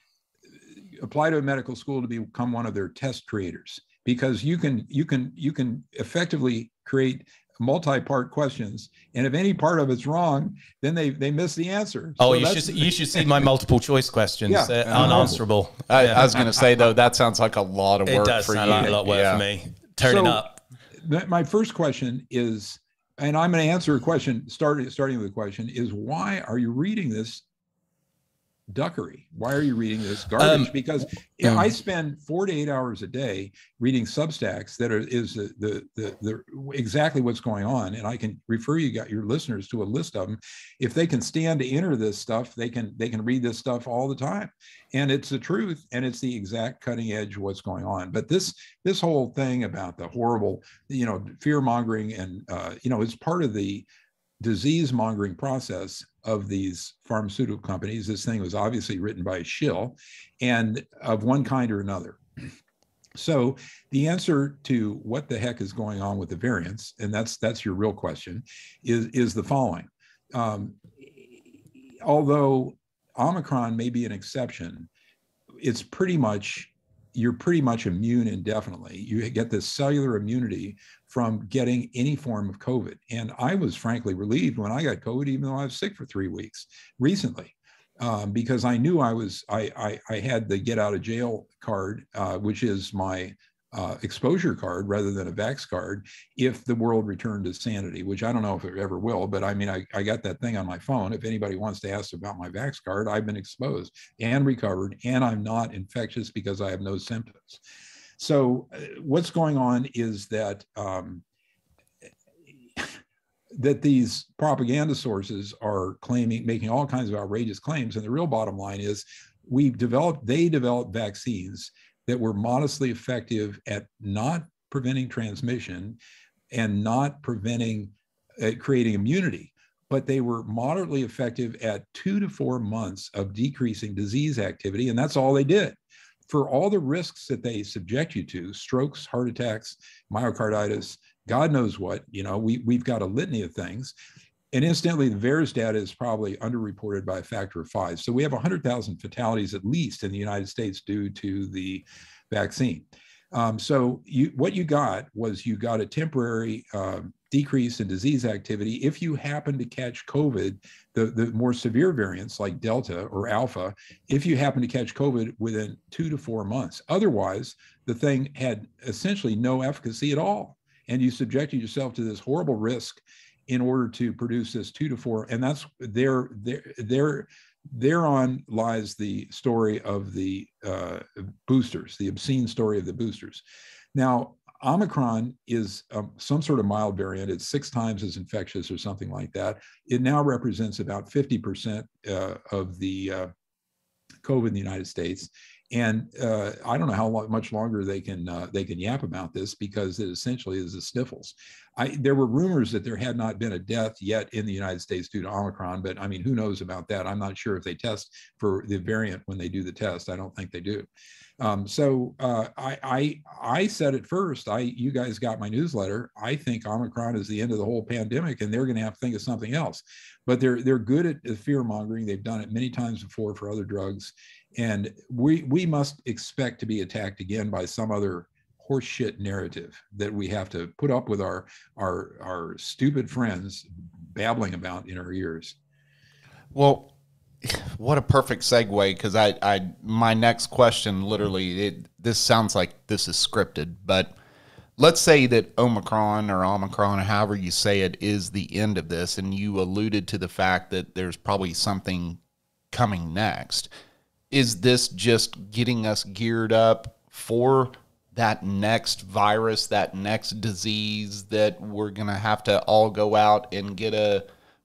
apply to a medical school to become one of their test creators. because you can you can you can effectively create multi-part questions. And if any part of it's wrong then they they miss the answer. Oh so you should you should see my multiple choice questions yeah, uh, unanswerable. I, I, was going to say though that sounds like a lot of work it does for sound you. like a lot of work yeah. for me turning so, up. my first question is and i'm going to answer a question starting starting with a question is why are you reading this duckery. Why are you reading this garbage? Um, because um, I spend four to eight hours a day reading Substacks that are is the, the, the the exactly what's going on, and I can refer you got your listeners to a list of them. If they can stand to enter this stuff, they can they can read this stuff all the time, and it's the truth, and it's the exact cutting edge of what's going on. But this this whole thing about the horrible, you know, fear mongering, and uh, you know, it's part of the disease mongering process of these pharmaceutical companies. This thing was obviously written by a shill and of one kind or another. So the answer to what the heck is going on with the variants, and that's that's your real question, is is the following. Um, although Omicron may be an exception, it's pretty much you're pretty much immune indefinitely. You get this cellular immunity from getting any form of COVID. And I was frankly relieved when I got COVID, even though I was sick for three weeks recently. Um, because I knew I was I, I, I had the get out of jail card, uh, which is my uh, exposure card rather than a vax card if the world returned to sanity, which I don't know if it ever will, but I mean, I, I got that thing on my phone. If anybody wants to ask about my vax card, I've been exposed and recovered, and I'm not infectious because I have no symptoms. So, uh, what's going on is that um, that these propaganda sources are claiming, making all kinds of outrageous claims, and the real bottom line is we've developed, they developed vaccines that were modestly effective at not preventing transmission and not preventing uh, creating immunity but they were moderately effective at two to four months of decreasing disease activity and that's all they did for all the risks that they subject you to strokes heart attacks myocarditis god knows what you know we, we've got a litany of things and incidentally, the VAERS data is probably underreported by a factor of five. So we have 100,000 fatalities at least in the United States due to the vaccine. Um, so you, what you got was you got a temporary uh, decrease in disease activity. If you happen to catch COVID, the, the more severe variants like Delta or Alpha, if you happen to catch COVID within two to four months, otherwise the thing had essentially no efficacy at all. And you subjected yourself to this horrible risk in order to produce this two to four. And that's there, there, there, thereon lies the story of the uh, boosters, the obscene story of the boosters. Now, Omicron is um, some sort of mild variant. It's six times as infectious or something like that. It now represents about 50% uh, of the uh, COVID in the United States. And uh, I don't know how long, much longer they can uh, they can yap about this because it essentially is the sniffles. I, there were rumors that there had not been a death yet in the United States due to Omicron, but I mean, who knows about that? I'm not sure if they test for the variant when they do the test. I don't think they do. Um, so uh, I, I, I said it first. I you guys got my newsletter. I think Omicron is the end of the whole pandemic, and they're going to have to think of something else. But they're they're good at fear mongering. They've done it many times before for other drugs, and we we must expect to be attacked again by some other horseshit narrative that we have to put up with our our our stupid friends babbling about in our ears. Well, what a perfect segue because I, I my next question literally it this sounds like this is scripted, but let's say that Omicron or Omicron, or however you say it, is the end of this, and you alluded to the fact that there's probably something coming next. Is this just getting us geared up for that next virus, that next disease that we're going to have to all go out and get a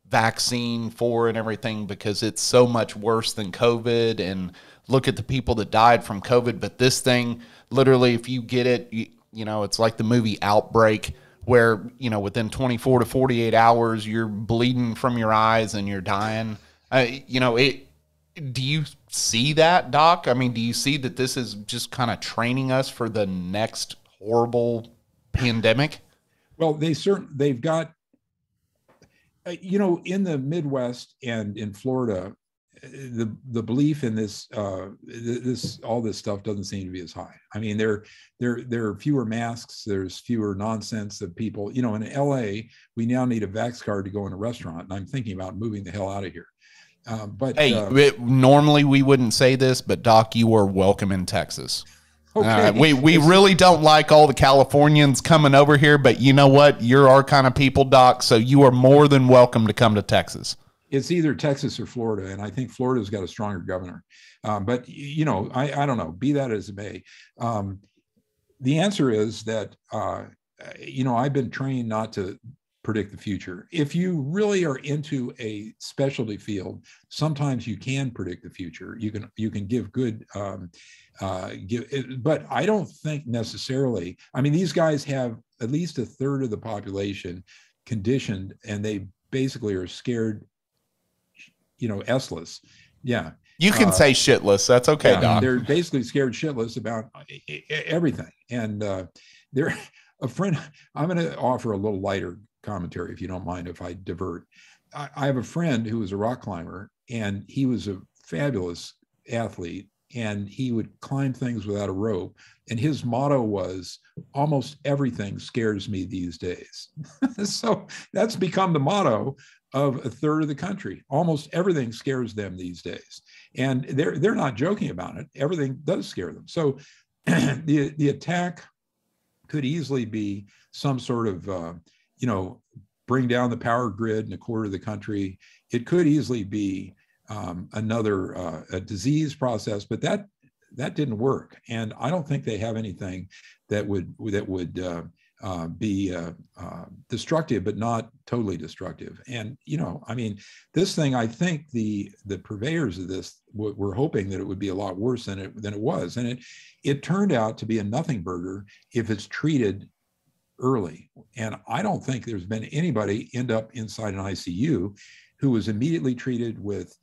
vaccine for and everything because it's so much worse than COVID. And look at the people that died from COVID. But this thing, literally, if you get it, you, you know, it's like the movie Outbreak where, you know, within 24 to 48 hours, you're bleeding from your eyes and you're dying. Uh, you know, it, do you see that, Doc? I mean, do you see that this is just kind of training us for the next horrible pandemic? Well, they certain they've got, uh, you know, in the Midwest and in Florida, the the belief in this uh, this all this stuff doesn't seem to be as high. I mean, there there there are fewer masks. There's fewer nonsense of people. You know, in L.A., we now need a vax card to go in a restaurant, and I'm thinking about moving the hell out of here. Uh, but hey, uh, it, normally we wouldn't say this, but Doc, you are welcome in Texas. Okay. Uh, we we really don't like all the Californians coming over here, but you know what? You're our kind of people, Doc. So you are more than welcome to come to Texas it's either Texas or Florida, and I think Florida's got a stronger governor. Um, but you know, I, I don't know. Be that as it may, um, the answer is that uh, you know I've been trained not to predict the future. If you really are into a specialty field, sometimes you can predict the future. You can you can give good. Um, uh, give, but I don't think necessarily. I mean, these guys have at least a third of the population conditioned, and they basically are scared you know, S-less. Yeah. You can uh, say shitless. That's okay, yeah, Doc. They're basically scared shitless about everything. And uh, they're a friend. I'm going to offer a little lighter commentary, if you don't mind, if I divert. I, I have a friend who was a rock climber, and he was a fabulous athlete, and he would climb things without a rope. And his motto was, "Almost everything scares me these days." so that's become the motto of a third of the country. Almost everything scares them these days. And they're, they're not joking about it. Everything does scare them. So the, the attack could easily be some sort of, uh, you know, bring down the power grid in a quarter of the country. It could easily be um, another uh, a disease process, but that that didn't work. And I don't think they have anything that would that would uh, uh, be uh, uh, destructive, but not totally destructive. And you know, I mean, this thing, I think the the purveyors of this w- were hoping that it would be a lot worse than it than it was, and it it turned out to be a nothing burger if it's treated early. And I don't think there's been anybody end up inside an ICU who was immediately treated with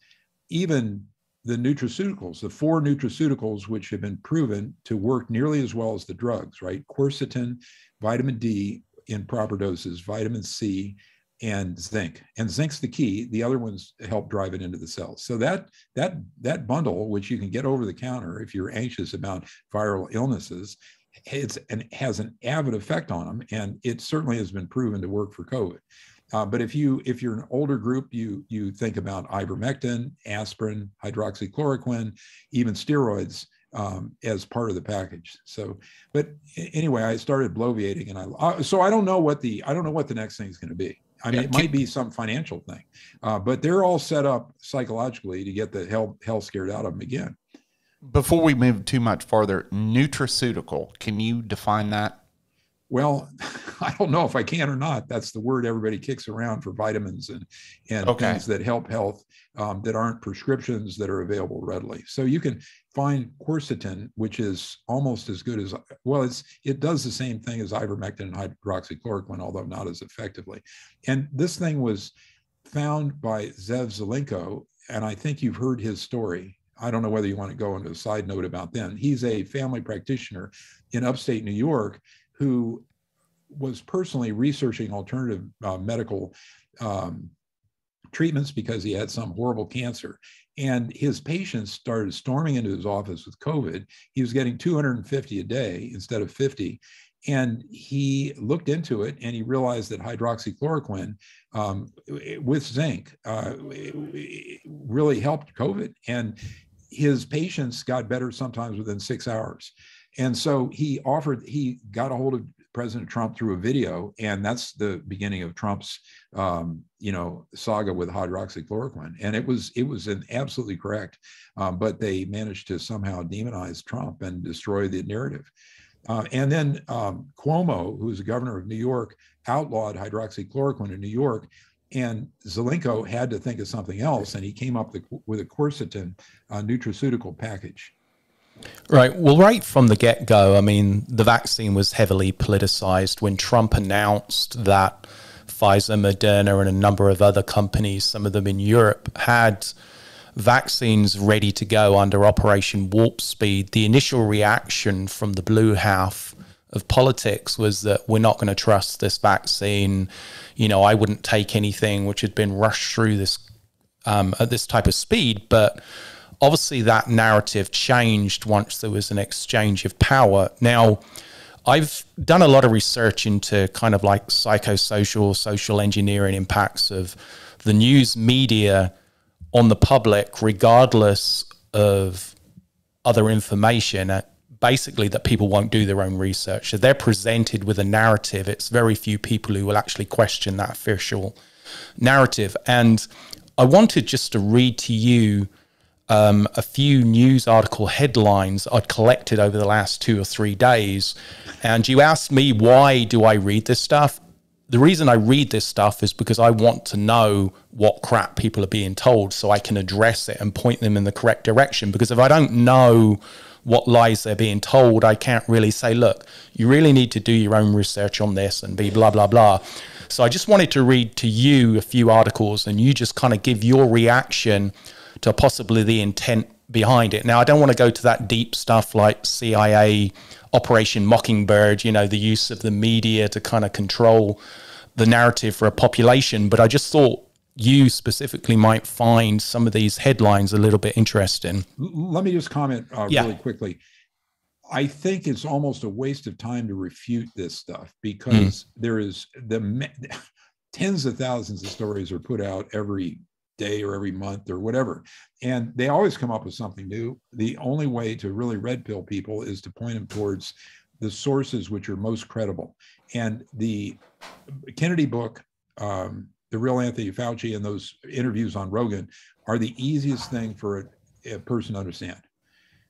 even the nutraceuticals, the four nutraceuticals which have been proven to work nearly as well as the drugs, right? Quercetin, vitamin D in proper doses, vitamin C, and zinc. And zinc's the key. The other ones help drive it into the cells. So that that that bundle, which you can get over the counter if you're anxious about viral illnesses, it's and has an avid effect on them. And it certainly has been proven to work for COVID. Uh, but if you if you're an older group, you you think about ivermectin, aspirin, hydroxychloroquine, even steroids um, as part of the package. So, but anyway, I started bloviating, and I uh, so I don't know what the I don't know what the next thing is going to be. I mean, it might be some financial thing, uh, but they're all set up psychologically to get the hell hell scared out of them again. Before we move too much farther, nutraceutical. Can you define that? Well, I don't know if I can or not. That's the word everybody kicks around for vitamins and and okay. things that help health um, that aren't prescriptions that are available readily. So you can find quercetin, which is almost as good as well. It's it does the same thing as ivermectin and hydroxychloroquine, although not as effectively. And this thing was found by Zev Zelenko, and I think you've heard his story. I don't know whether you want to go into a side note about them. He's a family practitioner in upstate New York who was personally researching alternative uh, medical um, treatments because he had some horrible cancer. And his patients started storming into his office with COVID. He was getting 250 a day instead of 50. And he looked into it and he realized that hydroxychloroquine um, with zinc uh, really helped COVID. And his patients got better sometimes within six hours. And so he offered, he got a hold of President Trump through a video, and that's the beginning of Trump's, um, you know, saga with hydroxychloroquine. And it was it was an absolutely correct, um, but they managed to somehow demonize Trump and destroy the narrative. Uh, and then um, Cuomo, who was the governor of New York, outlawed hydroxychloroquine in New York. And Zelenko had to think of something else, and he came up with a quercetin uh, nutraceutical package. Right. Well, right from the get go, I mean, the vaccine was heavily politicized when Trump announced that Pfizer, Moderna, and a number of other companies, some of them in Europe, had vaccines ready to go under Operation Warp Speed. The initial reaction from the blue half of politics was that we're not going to trust this vaccine. You know, I wouldn't take anything which had been rushed through this um, at this type of speed. But obviously, that narrative changed once there was an exchange of power. Now, I've done a lot of research into kind of like psychosocial, social engineering impacts of the news media on the public, regardless of other information. Basically, that people won't do their own research. So they're presented with a narrative. It's very few people who will actually question that official narrative. And I wanted just to read to you um, a few news article headlines I'd collected over the last two or three days. And you asked me, why do I read this stuff? The reason I read this stuff is because I want to know what crap people are being told so I can address it and point them in the correct direction. Because if I don't know what lies they're being told, I can't really say, look, you really need to do your own research on this and be blah, blah, blah. So I just wanted to read to you a few articles and you just kind of give your reaction to possibly the intent behind it. Now, I don't want to go to that deep stuff like CIA, Operation Mockingbird, you know, the use of the media to kind of control the narrative for a population, but I just thought you specifically might find some of these headlines a little bit interesting. Let me just comment uh, yeah. really quickly. I think it's almost a waste of time to refute this stuff because mm. there is the tens of thousands of stories are put out every day or every month or whatever. And they always come up with something new. The only way to really red pill people is to point them towards the sources which are most credible. And the Kennedy book, um, the real Anthony Fauci, and those interviews on Rogan are the easiest thing for a, a person to understand.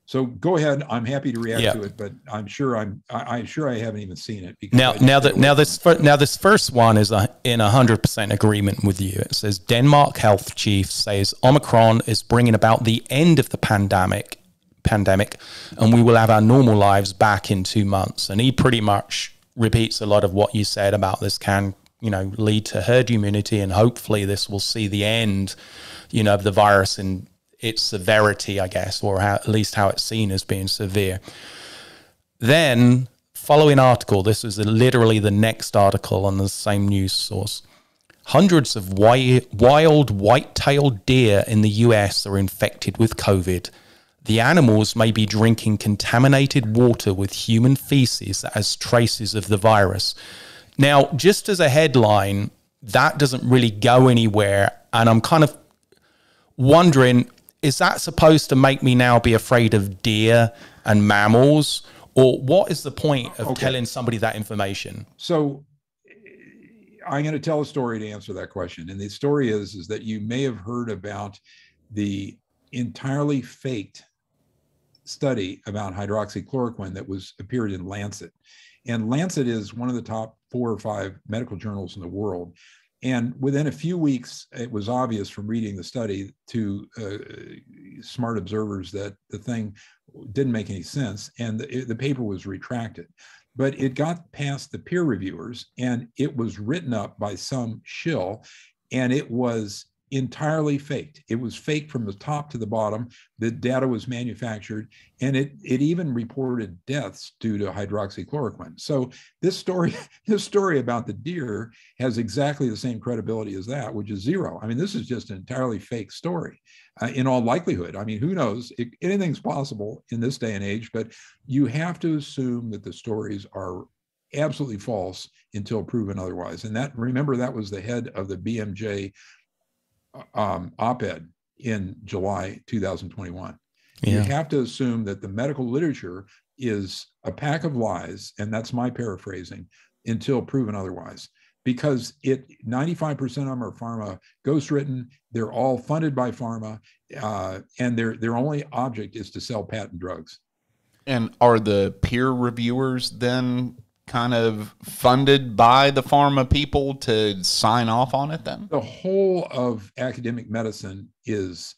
So go ahead. I'm happy to react yeah. to it, but I'm sure I'm I, am sure I haven't even seen it. now, now that now this fir- now this first one is a, in hundred percent agreement with you. It says Denmark health chief says Omicron is bringing about the end of the pandemic, pandemic, and we will have our normal lives back in two months. And he pretty much repeats a lot of what you said about this can you know lead to herd immunity, and hopefully this will see the end, you know, of the virus and its severity, I guess, or how, at least how it's seen as being severe. Then, following article, this is literally the next article on the same news source. Hundreds of wild white tailed deer in the US are infected with COVID. The animals may be drinking contaminated water with human feces as traces of the virus. Now, just as a headline, that doesn't really go anywhere. And I'm kind of wondering is that supposed to make me now be afraid of deer and mammals? Or what is the point of okay. telling somebody that information? So I'm going to tell a story to answer that question. And the story is, is that you may have heard about the entirely faked study about hydroxychloroquine that was appeared in Lancet. And Lancet is one of the top four or five medical journals in the world. And within a few weeks, it was obvious from reading the study to uh, smart observers that the thing didn't make any sense and the, the paper was retracted. But it got past the peer reviewers and it was written up by some shill and it was entirely faked. It was faked from the top to the bottom. The data was manufactured, and it it even reported deaths due to hydroxychloroquine. So this story, this story about the deer has exactly the same credibility as that, which is zero. I mean, this is just an entirely fake story. Uh, in all likelihood, I mean, who knows? It, anything's possible in this day and age, but you have to assume that the stories are absolutely false until proven otherwise. And that remember that was the head of the BMJ um, op-ed in July 2021. Yeah. You have to assume that the medical literature is a pack of lies, and that's my paraphrasing, until proven otherwise. Because it 95% of them are pharma ghostwritten. They're all funded by pharma, uh, and their their only object is to sell patent drugs. And are the peer reviewers then kind of funded by the pharma people to sign off on it then? The whole of academic medicine is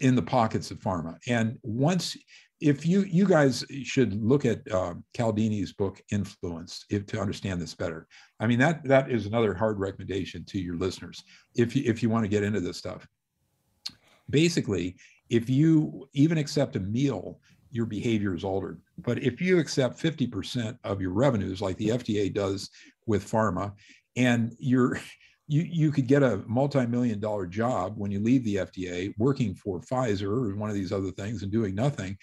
in the pockets of pharma. And once if you you guys should look at uh, Cialdini's book Influence if, to understand this better. I mean that that is another hard recommendation to your listeners if you, if you want to get into this stuff. Basically, if you even accept a meal your behavior is altered. But if you accept 50% of your revenues, like the FDA does with pharma, and you're you you could get a multi-million dollar job when you leave the FDA working for Pfizer or one of these other things and doing nothing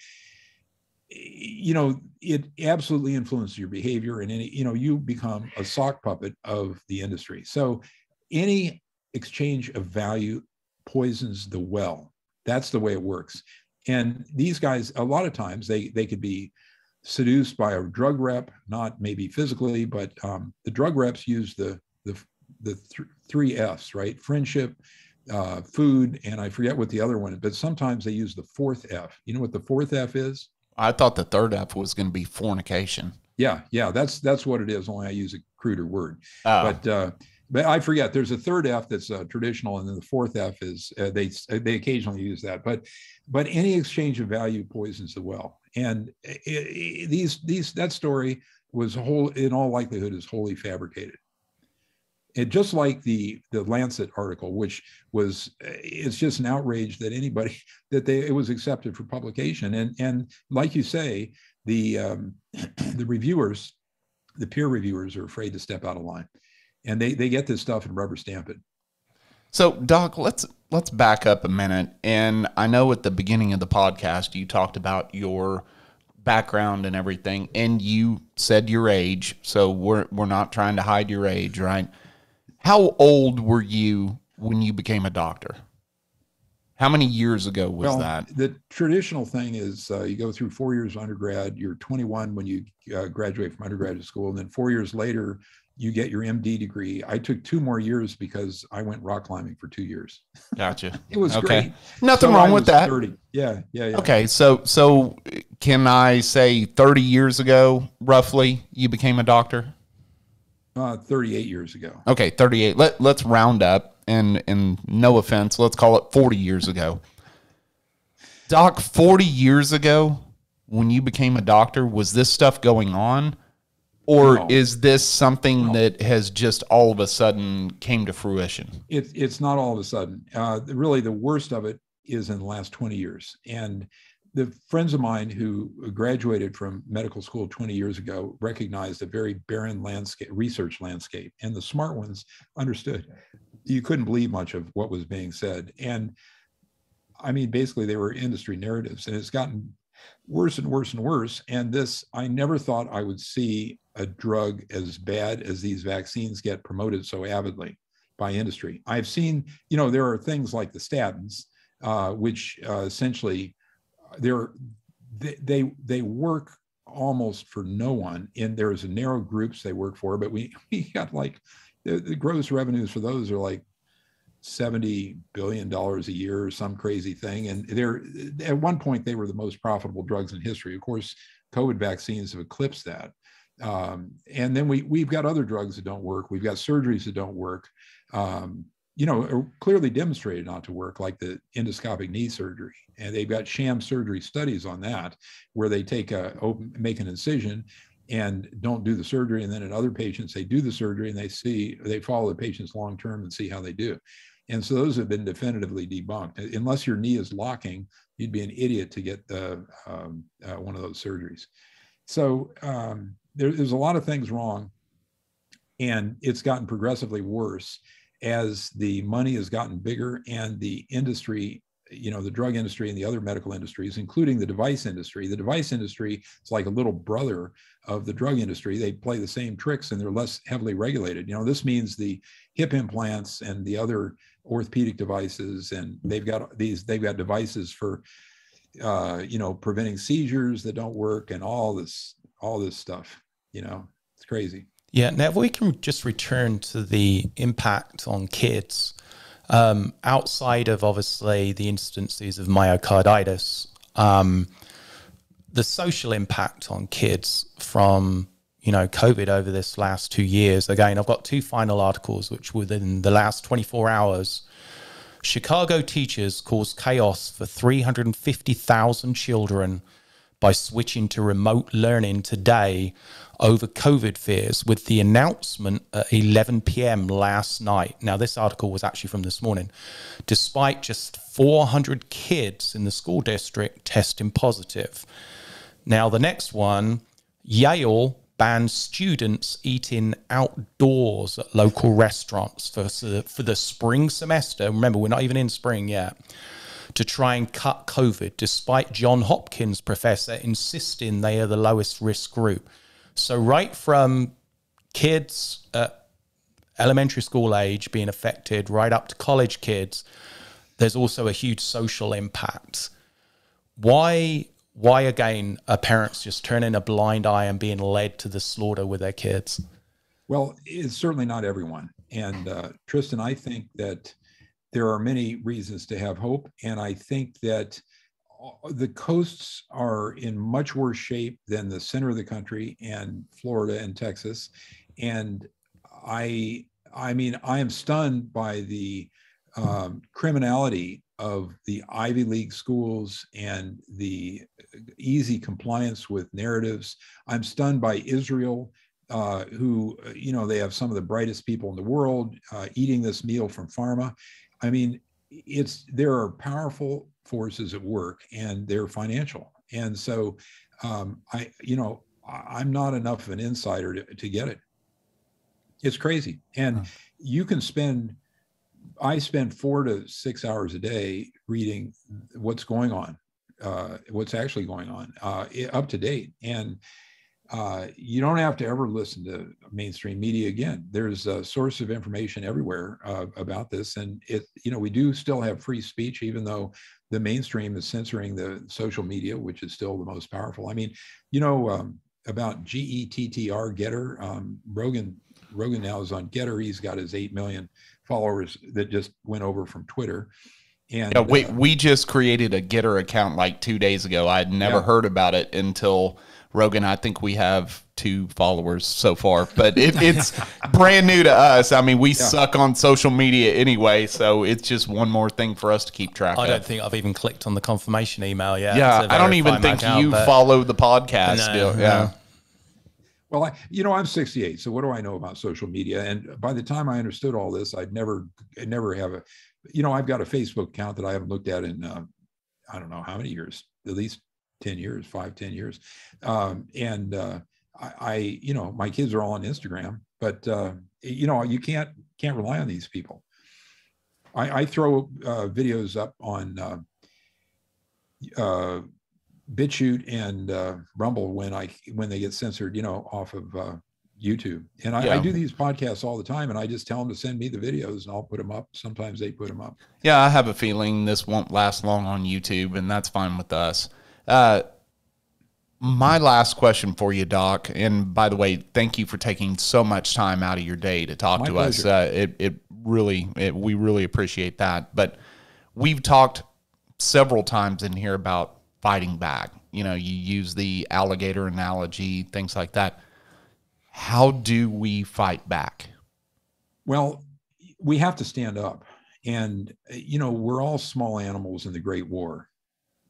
you know it absolutely influences your behavior and any you know you become a sock puppet of the industry. So any exchange of value poisons the well. That's the way it works and these guys a lot of times they they could be seduced by a drug rep not maybe physically but um, the drug reps use the the the th- three f's right friendship uh, food and i forget what the other one is but sometimes they use the fourth f you know what the fourth f is I thought the third F was going to be fornication. Yeah, yeah, that's that's what it is. Only I use a cruder word. Oh. But uh, but I forget. There's a third F that's uh, traditional, and then the fourth F is uh, they they occasionally use that. But but any exchange of value poisons the well. And it, it, these these that story was whole in all likelihood is wholly fabricated and just like the the Lancet article, which was it's just an outrage that anybody that they it was accepted for publication, and and like you say, the um, the reviewers, the peer reviewers are afraid to step out of line, and they they get this stuff and rubber stamp it. So, Doc, let's let's back up a minute, and I know at the beginning of the podcast you talked about your background and everything, and you said your age, so we're we're not trying to hide your age, right? How old were you when you became a doctor? How many years ago was well, that? The traditional thing is uh, you go through four years of undergrad. You're 21 when you uh, graduate from undergraduate school, and then four years later, you get your MD degree. I took two more years because I went rock climbing for two years. Gotcha. it was okay. great. Nothing so wrong with that. 30. Yeah, yeah, yeah. Okay, so so can I say 30 years ago, roughly, you became a doctor? Uh, 38 years ago. Okay, 38. Let let's round up and and no offense, let's call it 40 years ago. Doc, 40 years ago when you became a doctor, was this stuff going on? Or no. is this something no. that has just all of a sudden came to fruition? It, it's not all of a sudden. Uh, really, the worst of it is in the last 20 years. And the friends of mine who graduated from medical school 20 years ago recognized a very barren landscape research landscape and the smart ones understood you couldn't believe much of what was being said and i mean basically they were industry narratives and it's gotten worse and worse and worse. And this i never thought i would see a drug as bad as these vaccines get promoted so avidly by industry. I've seen you know there are things like the statins uh, which uh, essentially they're they, they they work almost for no one. And there's a narrow groups they work for but we we got like the, the gross revenues for those are like 70 billion dollars a year or some crazy thing and they're at one point they were the most profitable drugs in history of course covid vaccines have eclipsed that um, and then we we've got other drugs that don't work we've got surgeries that don't work um, you know, clearly demonstrated not to work, like the endoscopic knee surgery. And they've got sham surgery studies on that, where they take a open, make an incision and don't do the surgery. And then in other patients, they do the surgery and they see, they follow the patients long term and see how they do. And so those have been definitively debunked. Unless your knee is locking, you'd be an idiot to get um, uh, one of those surgeries. So um, there, there's a lot of things wrong, and it's gotten progressively worse as the money has gotten bigger and the industry you know the drug industry and the other medical industries including the device industry the device industry is like a little brother of the drug industry they play the same tricks and they're less heavily regulated you know this means the hip implants and the other orthopedic devices and they've got these they've got devices for uh, you know preventing seizures that don't work and all this all this stuff you know it's crazy yeah. Now, if we can just return to the impact on kids, um, outside of obviously the instances of myocarditis, um, the social impact on kids from you know COVID over this last two years. Again, I've got two final articles which within the last 24 hours. Chicago teachers cause chaos for 350,000 children by switching to remote learning today over COVID fears with the announcement at 11 p.m. last night. Now, this article was actually from this morning. Despite just 400 kids in the school district testing positive. Now, the next one Yale banned students eating outdoors at local restaurants for, for the spring semester. Remember, we're not even in spring yet. To try and cut COVID, despite John Hopkins professor insisting they are the lowest risk group. So, right from kids at elementary school age being affected, right up to college kids, there's also a huge social impact. Why why again are parents just turning a blind eye and being led to the slaughter with their kids? Well, it's certainly not everyone. And uh, Tristan, I think that there are many reasons to have hope. And I think that uh, the coasts are in much worse shape than the center of the country and Florida and Texas. And I, I mean, I am stunned by the um, criminality of the Ivy League schools and the easy compliance with narratives. I'm stunned by Israel, uh, who, you know, they have some of the brightest people in the world uh, eating this meal from pharma. I mean, it's there are powerful forces at work and they're financial. And so um, I, you know, I'm not enough of an insider to, to get it. It's crazy. And you can spend I spend four to six hours a day reading what's going on, uh, what's actually going on, uh, up to date. And uh, you don't have to ever listen to mainstream media again. There's a source of information everywhere uh, about this, and it, you know, we do still have free speech, even though the mainstream is censoring the social media, which is still the most powerful. I mean, you know, um, about G E T T R GETTR. Um, Rogan Rogan now is on GETTR. He's got his eight million followers that just went over from Twitter. And yeah, we uh, we just created a GETTR account like two days ago. I'd never yeah. heard about it until Rogan. I think we have two followers so far, but it, it's brand new to us. I mean, we yeah. suck on social media anyway, so it's just one more thing for us to keep track. I of. don't think I've even clicked on the confirmation email yet. Yeah, I don't even think account, you follow the podcast. No, still. Yeah. Well, I, you know, I'm 68, so what do I know about social media? And by the time I understood all this, I'd never, I'd never have a, you know, I've got a Facebook account that I haven't looked at in, uh, I don't know how many years, at least 10 years, five, 10 years. Um, and uh, I, I, you know, my kids are all on Instagram, but, uh, you know, you can't, can't rely on these people. I, I throw uh, videos up on uh, uh, BitChute and uh, Rumble when I when they get censored, you know, off of uh, YouTube. And I, yeah. I, do these podcasts all the time, and I just tell them to send me the videos, and I'll put them up. Sometimes they put them up. Yeah, I have a feeling this won't last long on YouTube, and that's fine with us. Uh, my last question for you, Doc, and by the way, thank you for taking so much time out of your day to talk my to pleasure. us. Uh, it it really it, we really appreciate that. But we've talked several times in here about fighting back. You know, you use the alligator analogy, things like that. How do we fight back? Well, we have to stand up. And, you know, we're all small animals in the Great War,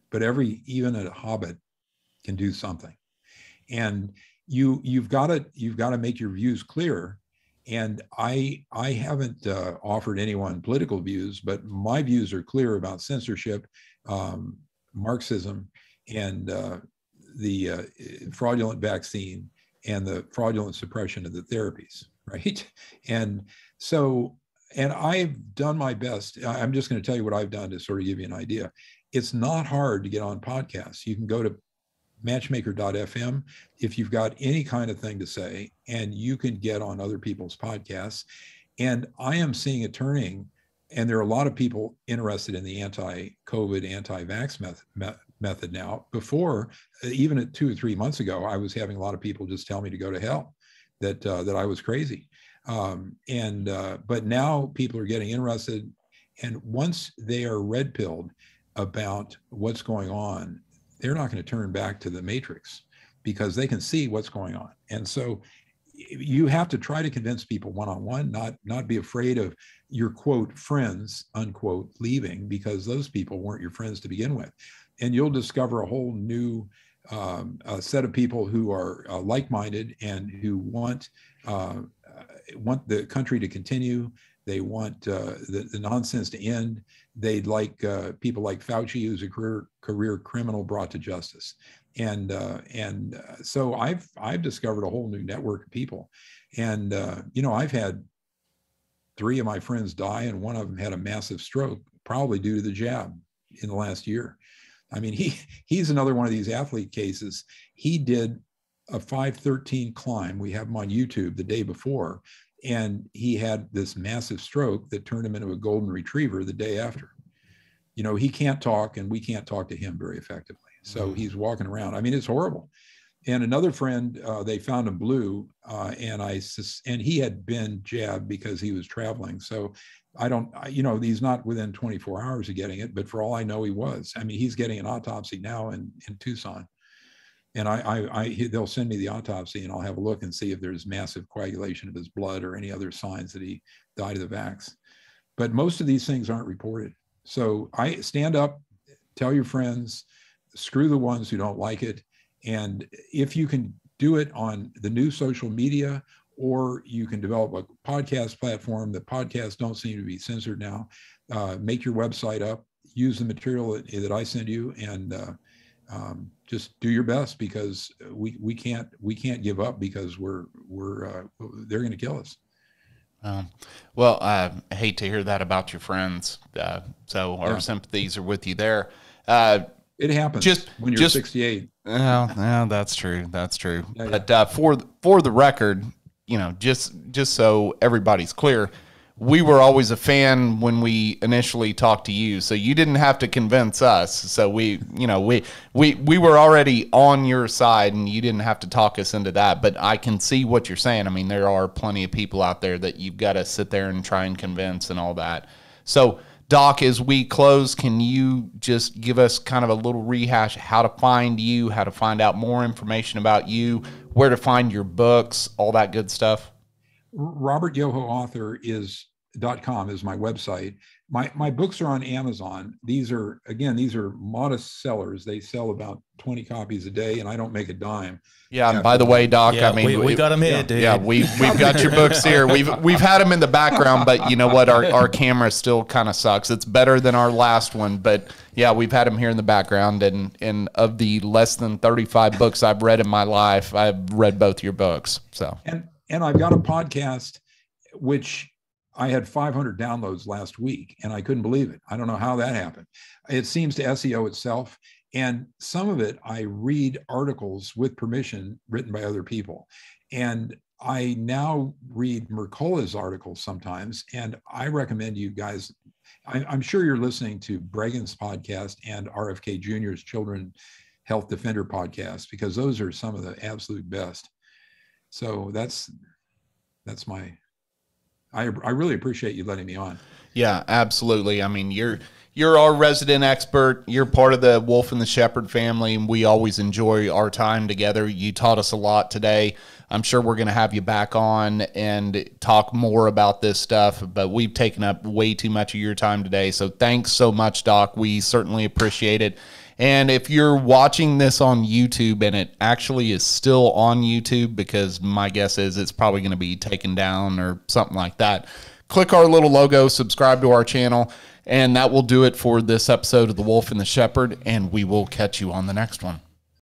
but every, even a hobbit can do something. And you, you've got to, you've got to make your views clear. And I, I haven't uh, offered anyone political views, but my views are clear about censorship, um, Marxism and uh, the uh, fraudulent vaccine and the fraudulent suppression of the therapies, right? And so, and I've done my best. I'm just going to tell you what I've done to sort of give you an idea. It's not hard to get on podcasts. You can go to matchmaker.fm if you've got any kind of thing to say, and you can get on other people's podcasts. And I am seeing a turning and there are a lot of people interested in the anti-COVID, anti-vax method, method now. Before, uh, even at two or three months ago, I was having a lot of people just tell me to go to hell, that uh, that I was crazy. Um, and uh, but now people are getting interested, and once they are red pilled about what's going on, they're not going to turn back to the matrix because they can see what's going on. And so you have to try to convince people one on one, not not be afraid of your quote friends unquote leaving because those people weren't your friends to begin with, and you'll discover a whole new um, set of people who are uh, like-minded and who want uh, want the country to continue. They want uh, the, the, nonsense to end. They'd like uh, people like Fauci, who's a career career criminal, brought to justice. and uh, and uh, so I've I've discovered a whole new network of people, and uh, you know I've had three of my friends die, and one of them had a massive stroke, probably due to the jab in the last year. I mean, he he's another one of these athlete cases. He did a 513 climb. We have him on YouTube the day before, and he had this massive stroke that turned him into a golden retriever the day after. You know, he can't talk, and we can't talk to him very effectively. So mm-hmm. he's walking around. I mean, it's horrible. And another friend, uh, they found him blue, uh, and I and he had been jabbed because he was traveling. So I don't, you know, he's not within 24 hours of getting it, but for all I know, he was. I mean, he's getting an autopsy now in in Tucson, and I, I, I they'll send me the autopsy, and I'll have a look and see if there's massive coagulation of his blood or any other signs that he died of the vax. But most of these things aren't reported. So I stand up, tell your friends, screw the ones who don't like it. And if you can do it on the new social media, or you can develop a podcast platform. The podcasts don't seem to be censored now. Uh, make your website up, use the material that, that I send you, and uh, um, just do your best because we we can't we can't give up because we're we're uh, they're going to kill us. Um, well, I hate to hear that about your friends. Uh, so our yeah. sympathies are with you there. It happens just when you're just, 68. Well, yeah, that's true. That's true. Yeah, but uh, for for the record, you know, just just so everybody's clear, we were always a fan when we initially talked to you. So you didn't have to convince us. So we, you know, we we we were already on your side, and you didn't have to talk us into that. But I can see what you're saying. I mean, there are plenty of people out there that you've got to sit there and try and convince and all that. So Doc, as we close, can you just give us kind of a little rehash how to find you, how to find out more information about you, where to find your books, all that good stuff? Robert Yoho author is dot .com is my website. My my books are on Amazon. These are again, these are modest sellers. They sell about 20 copies a day, and I don't make a dime. Yeah, and by the way, Doc, yeah, I mean we, we got them here, yeah, dude. Yeah, we we've got your books here. We've we've had them in the background, but you know what? Our our camera still kind of sucks. It's better than our last one, but yeah, we've had them here in the background. And and of the less than 35 books I've read in my life, I've read both your books. So and and I've got a podcast which I had 500 downloads last week and I couldn't believe it. I don't know how that happened. It seems to SEO itself. And some of it, I read articles with permission written by other people. And I now read Mercola's articles sometimes. And I recommend you guys, I, am sure you're listening to Breggin's podcast and RFK Jr.'s Children Health Defender podcast, because those are some of the absolute best. So that's that's my I, I really appreciate you letting me on. Yeah, absolutely. I mean, you're you're our resident expert. You're part of the Wolf and the Shepherd family, and we always enjoy our time together. You taught us a lot today. I'm sure we're going to have you back on and talk more about this stuff, but we've taken up way too much of your time today. So thanks so much, Doc. We certainly appreciate it. And if you're watching this on YouTube and it actually is still on YouTube, because my guess is it's probably going to be taken down or something like that, click our little logo, subscribe to our channel, and that will do it for this episode of The Wolf and the Shepherd. And we will catch you on the next one.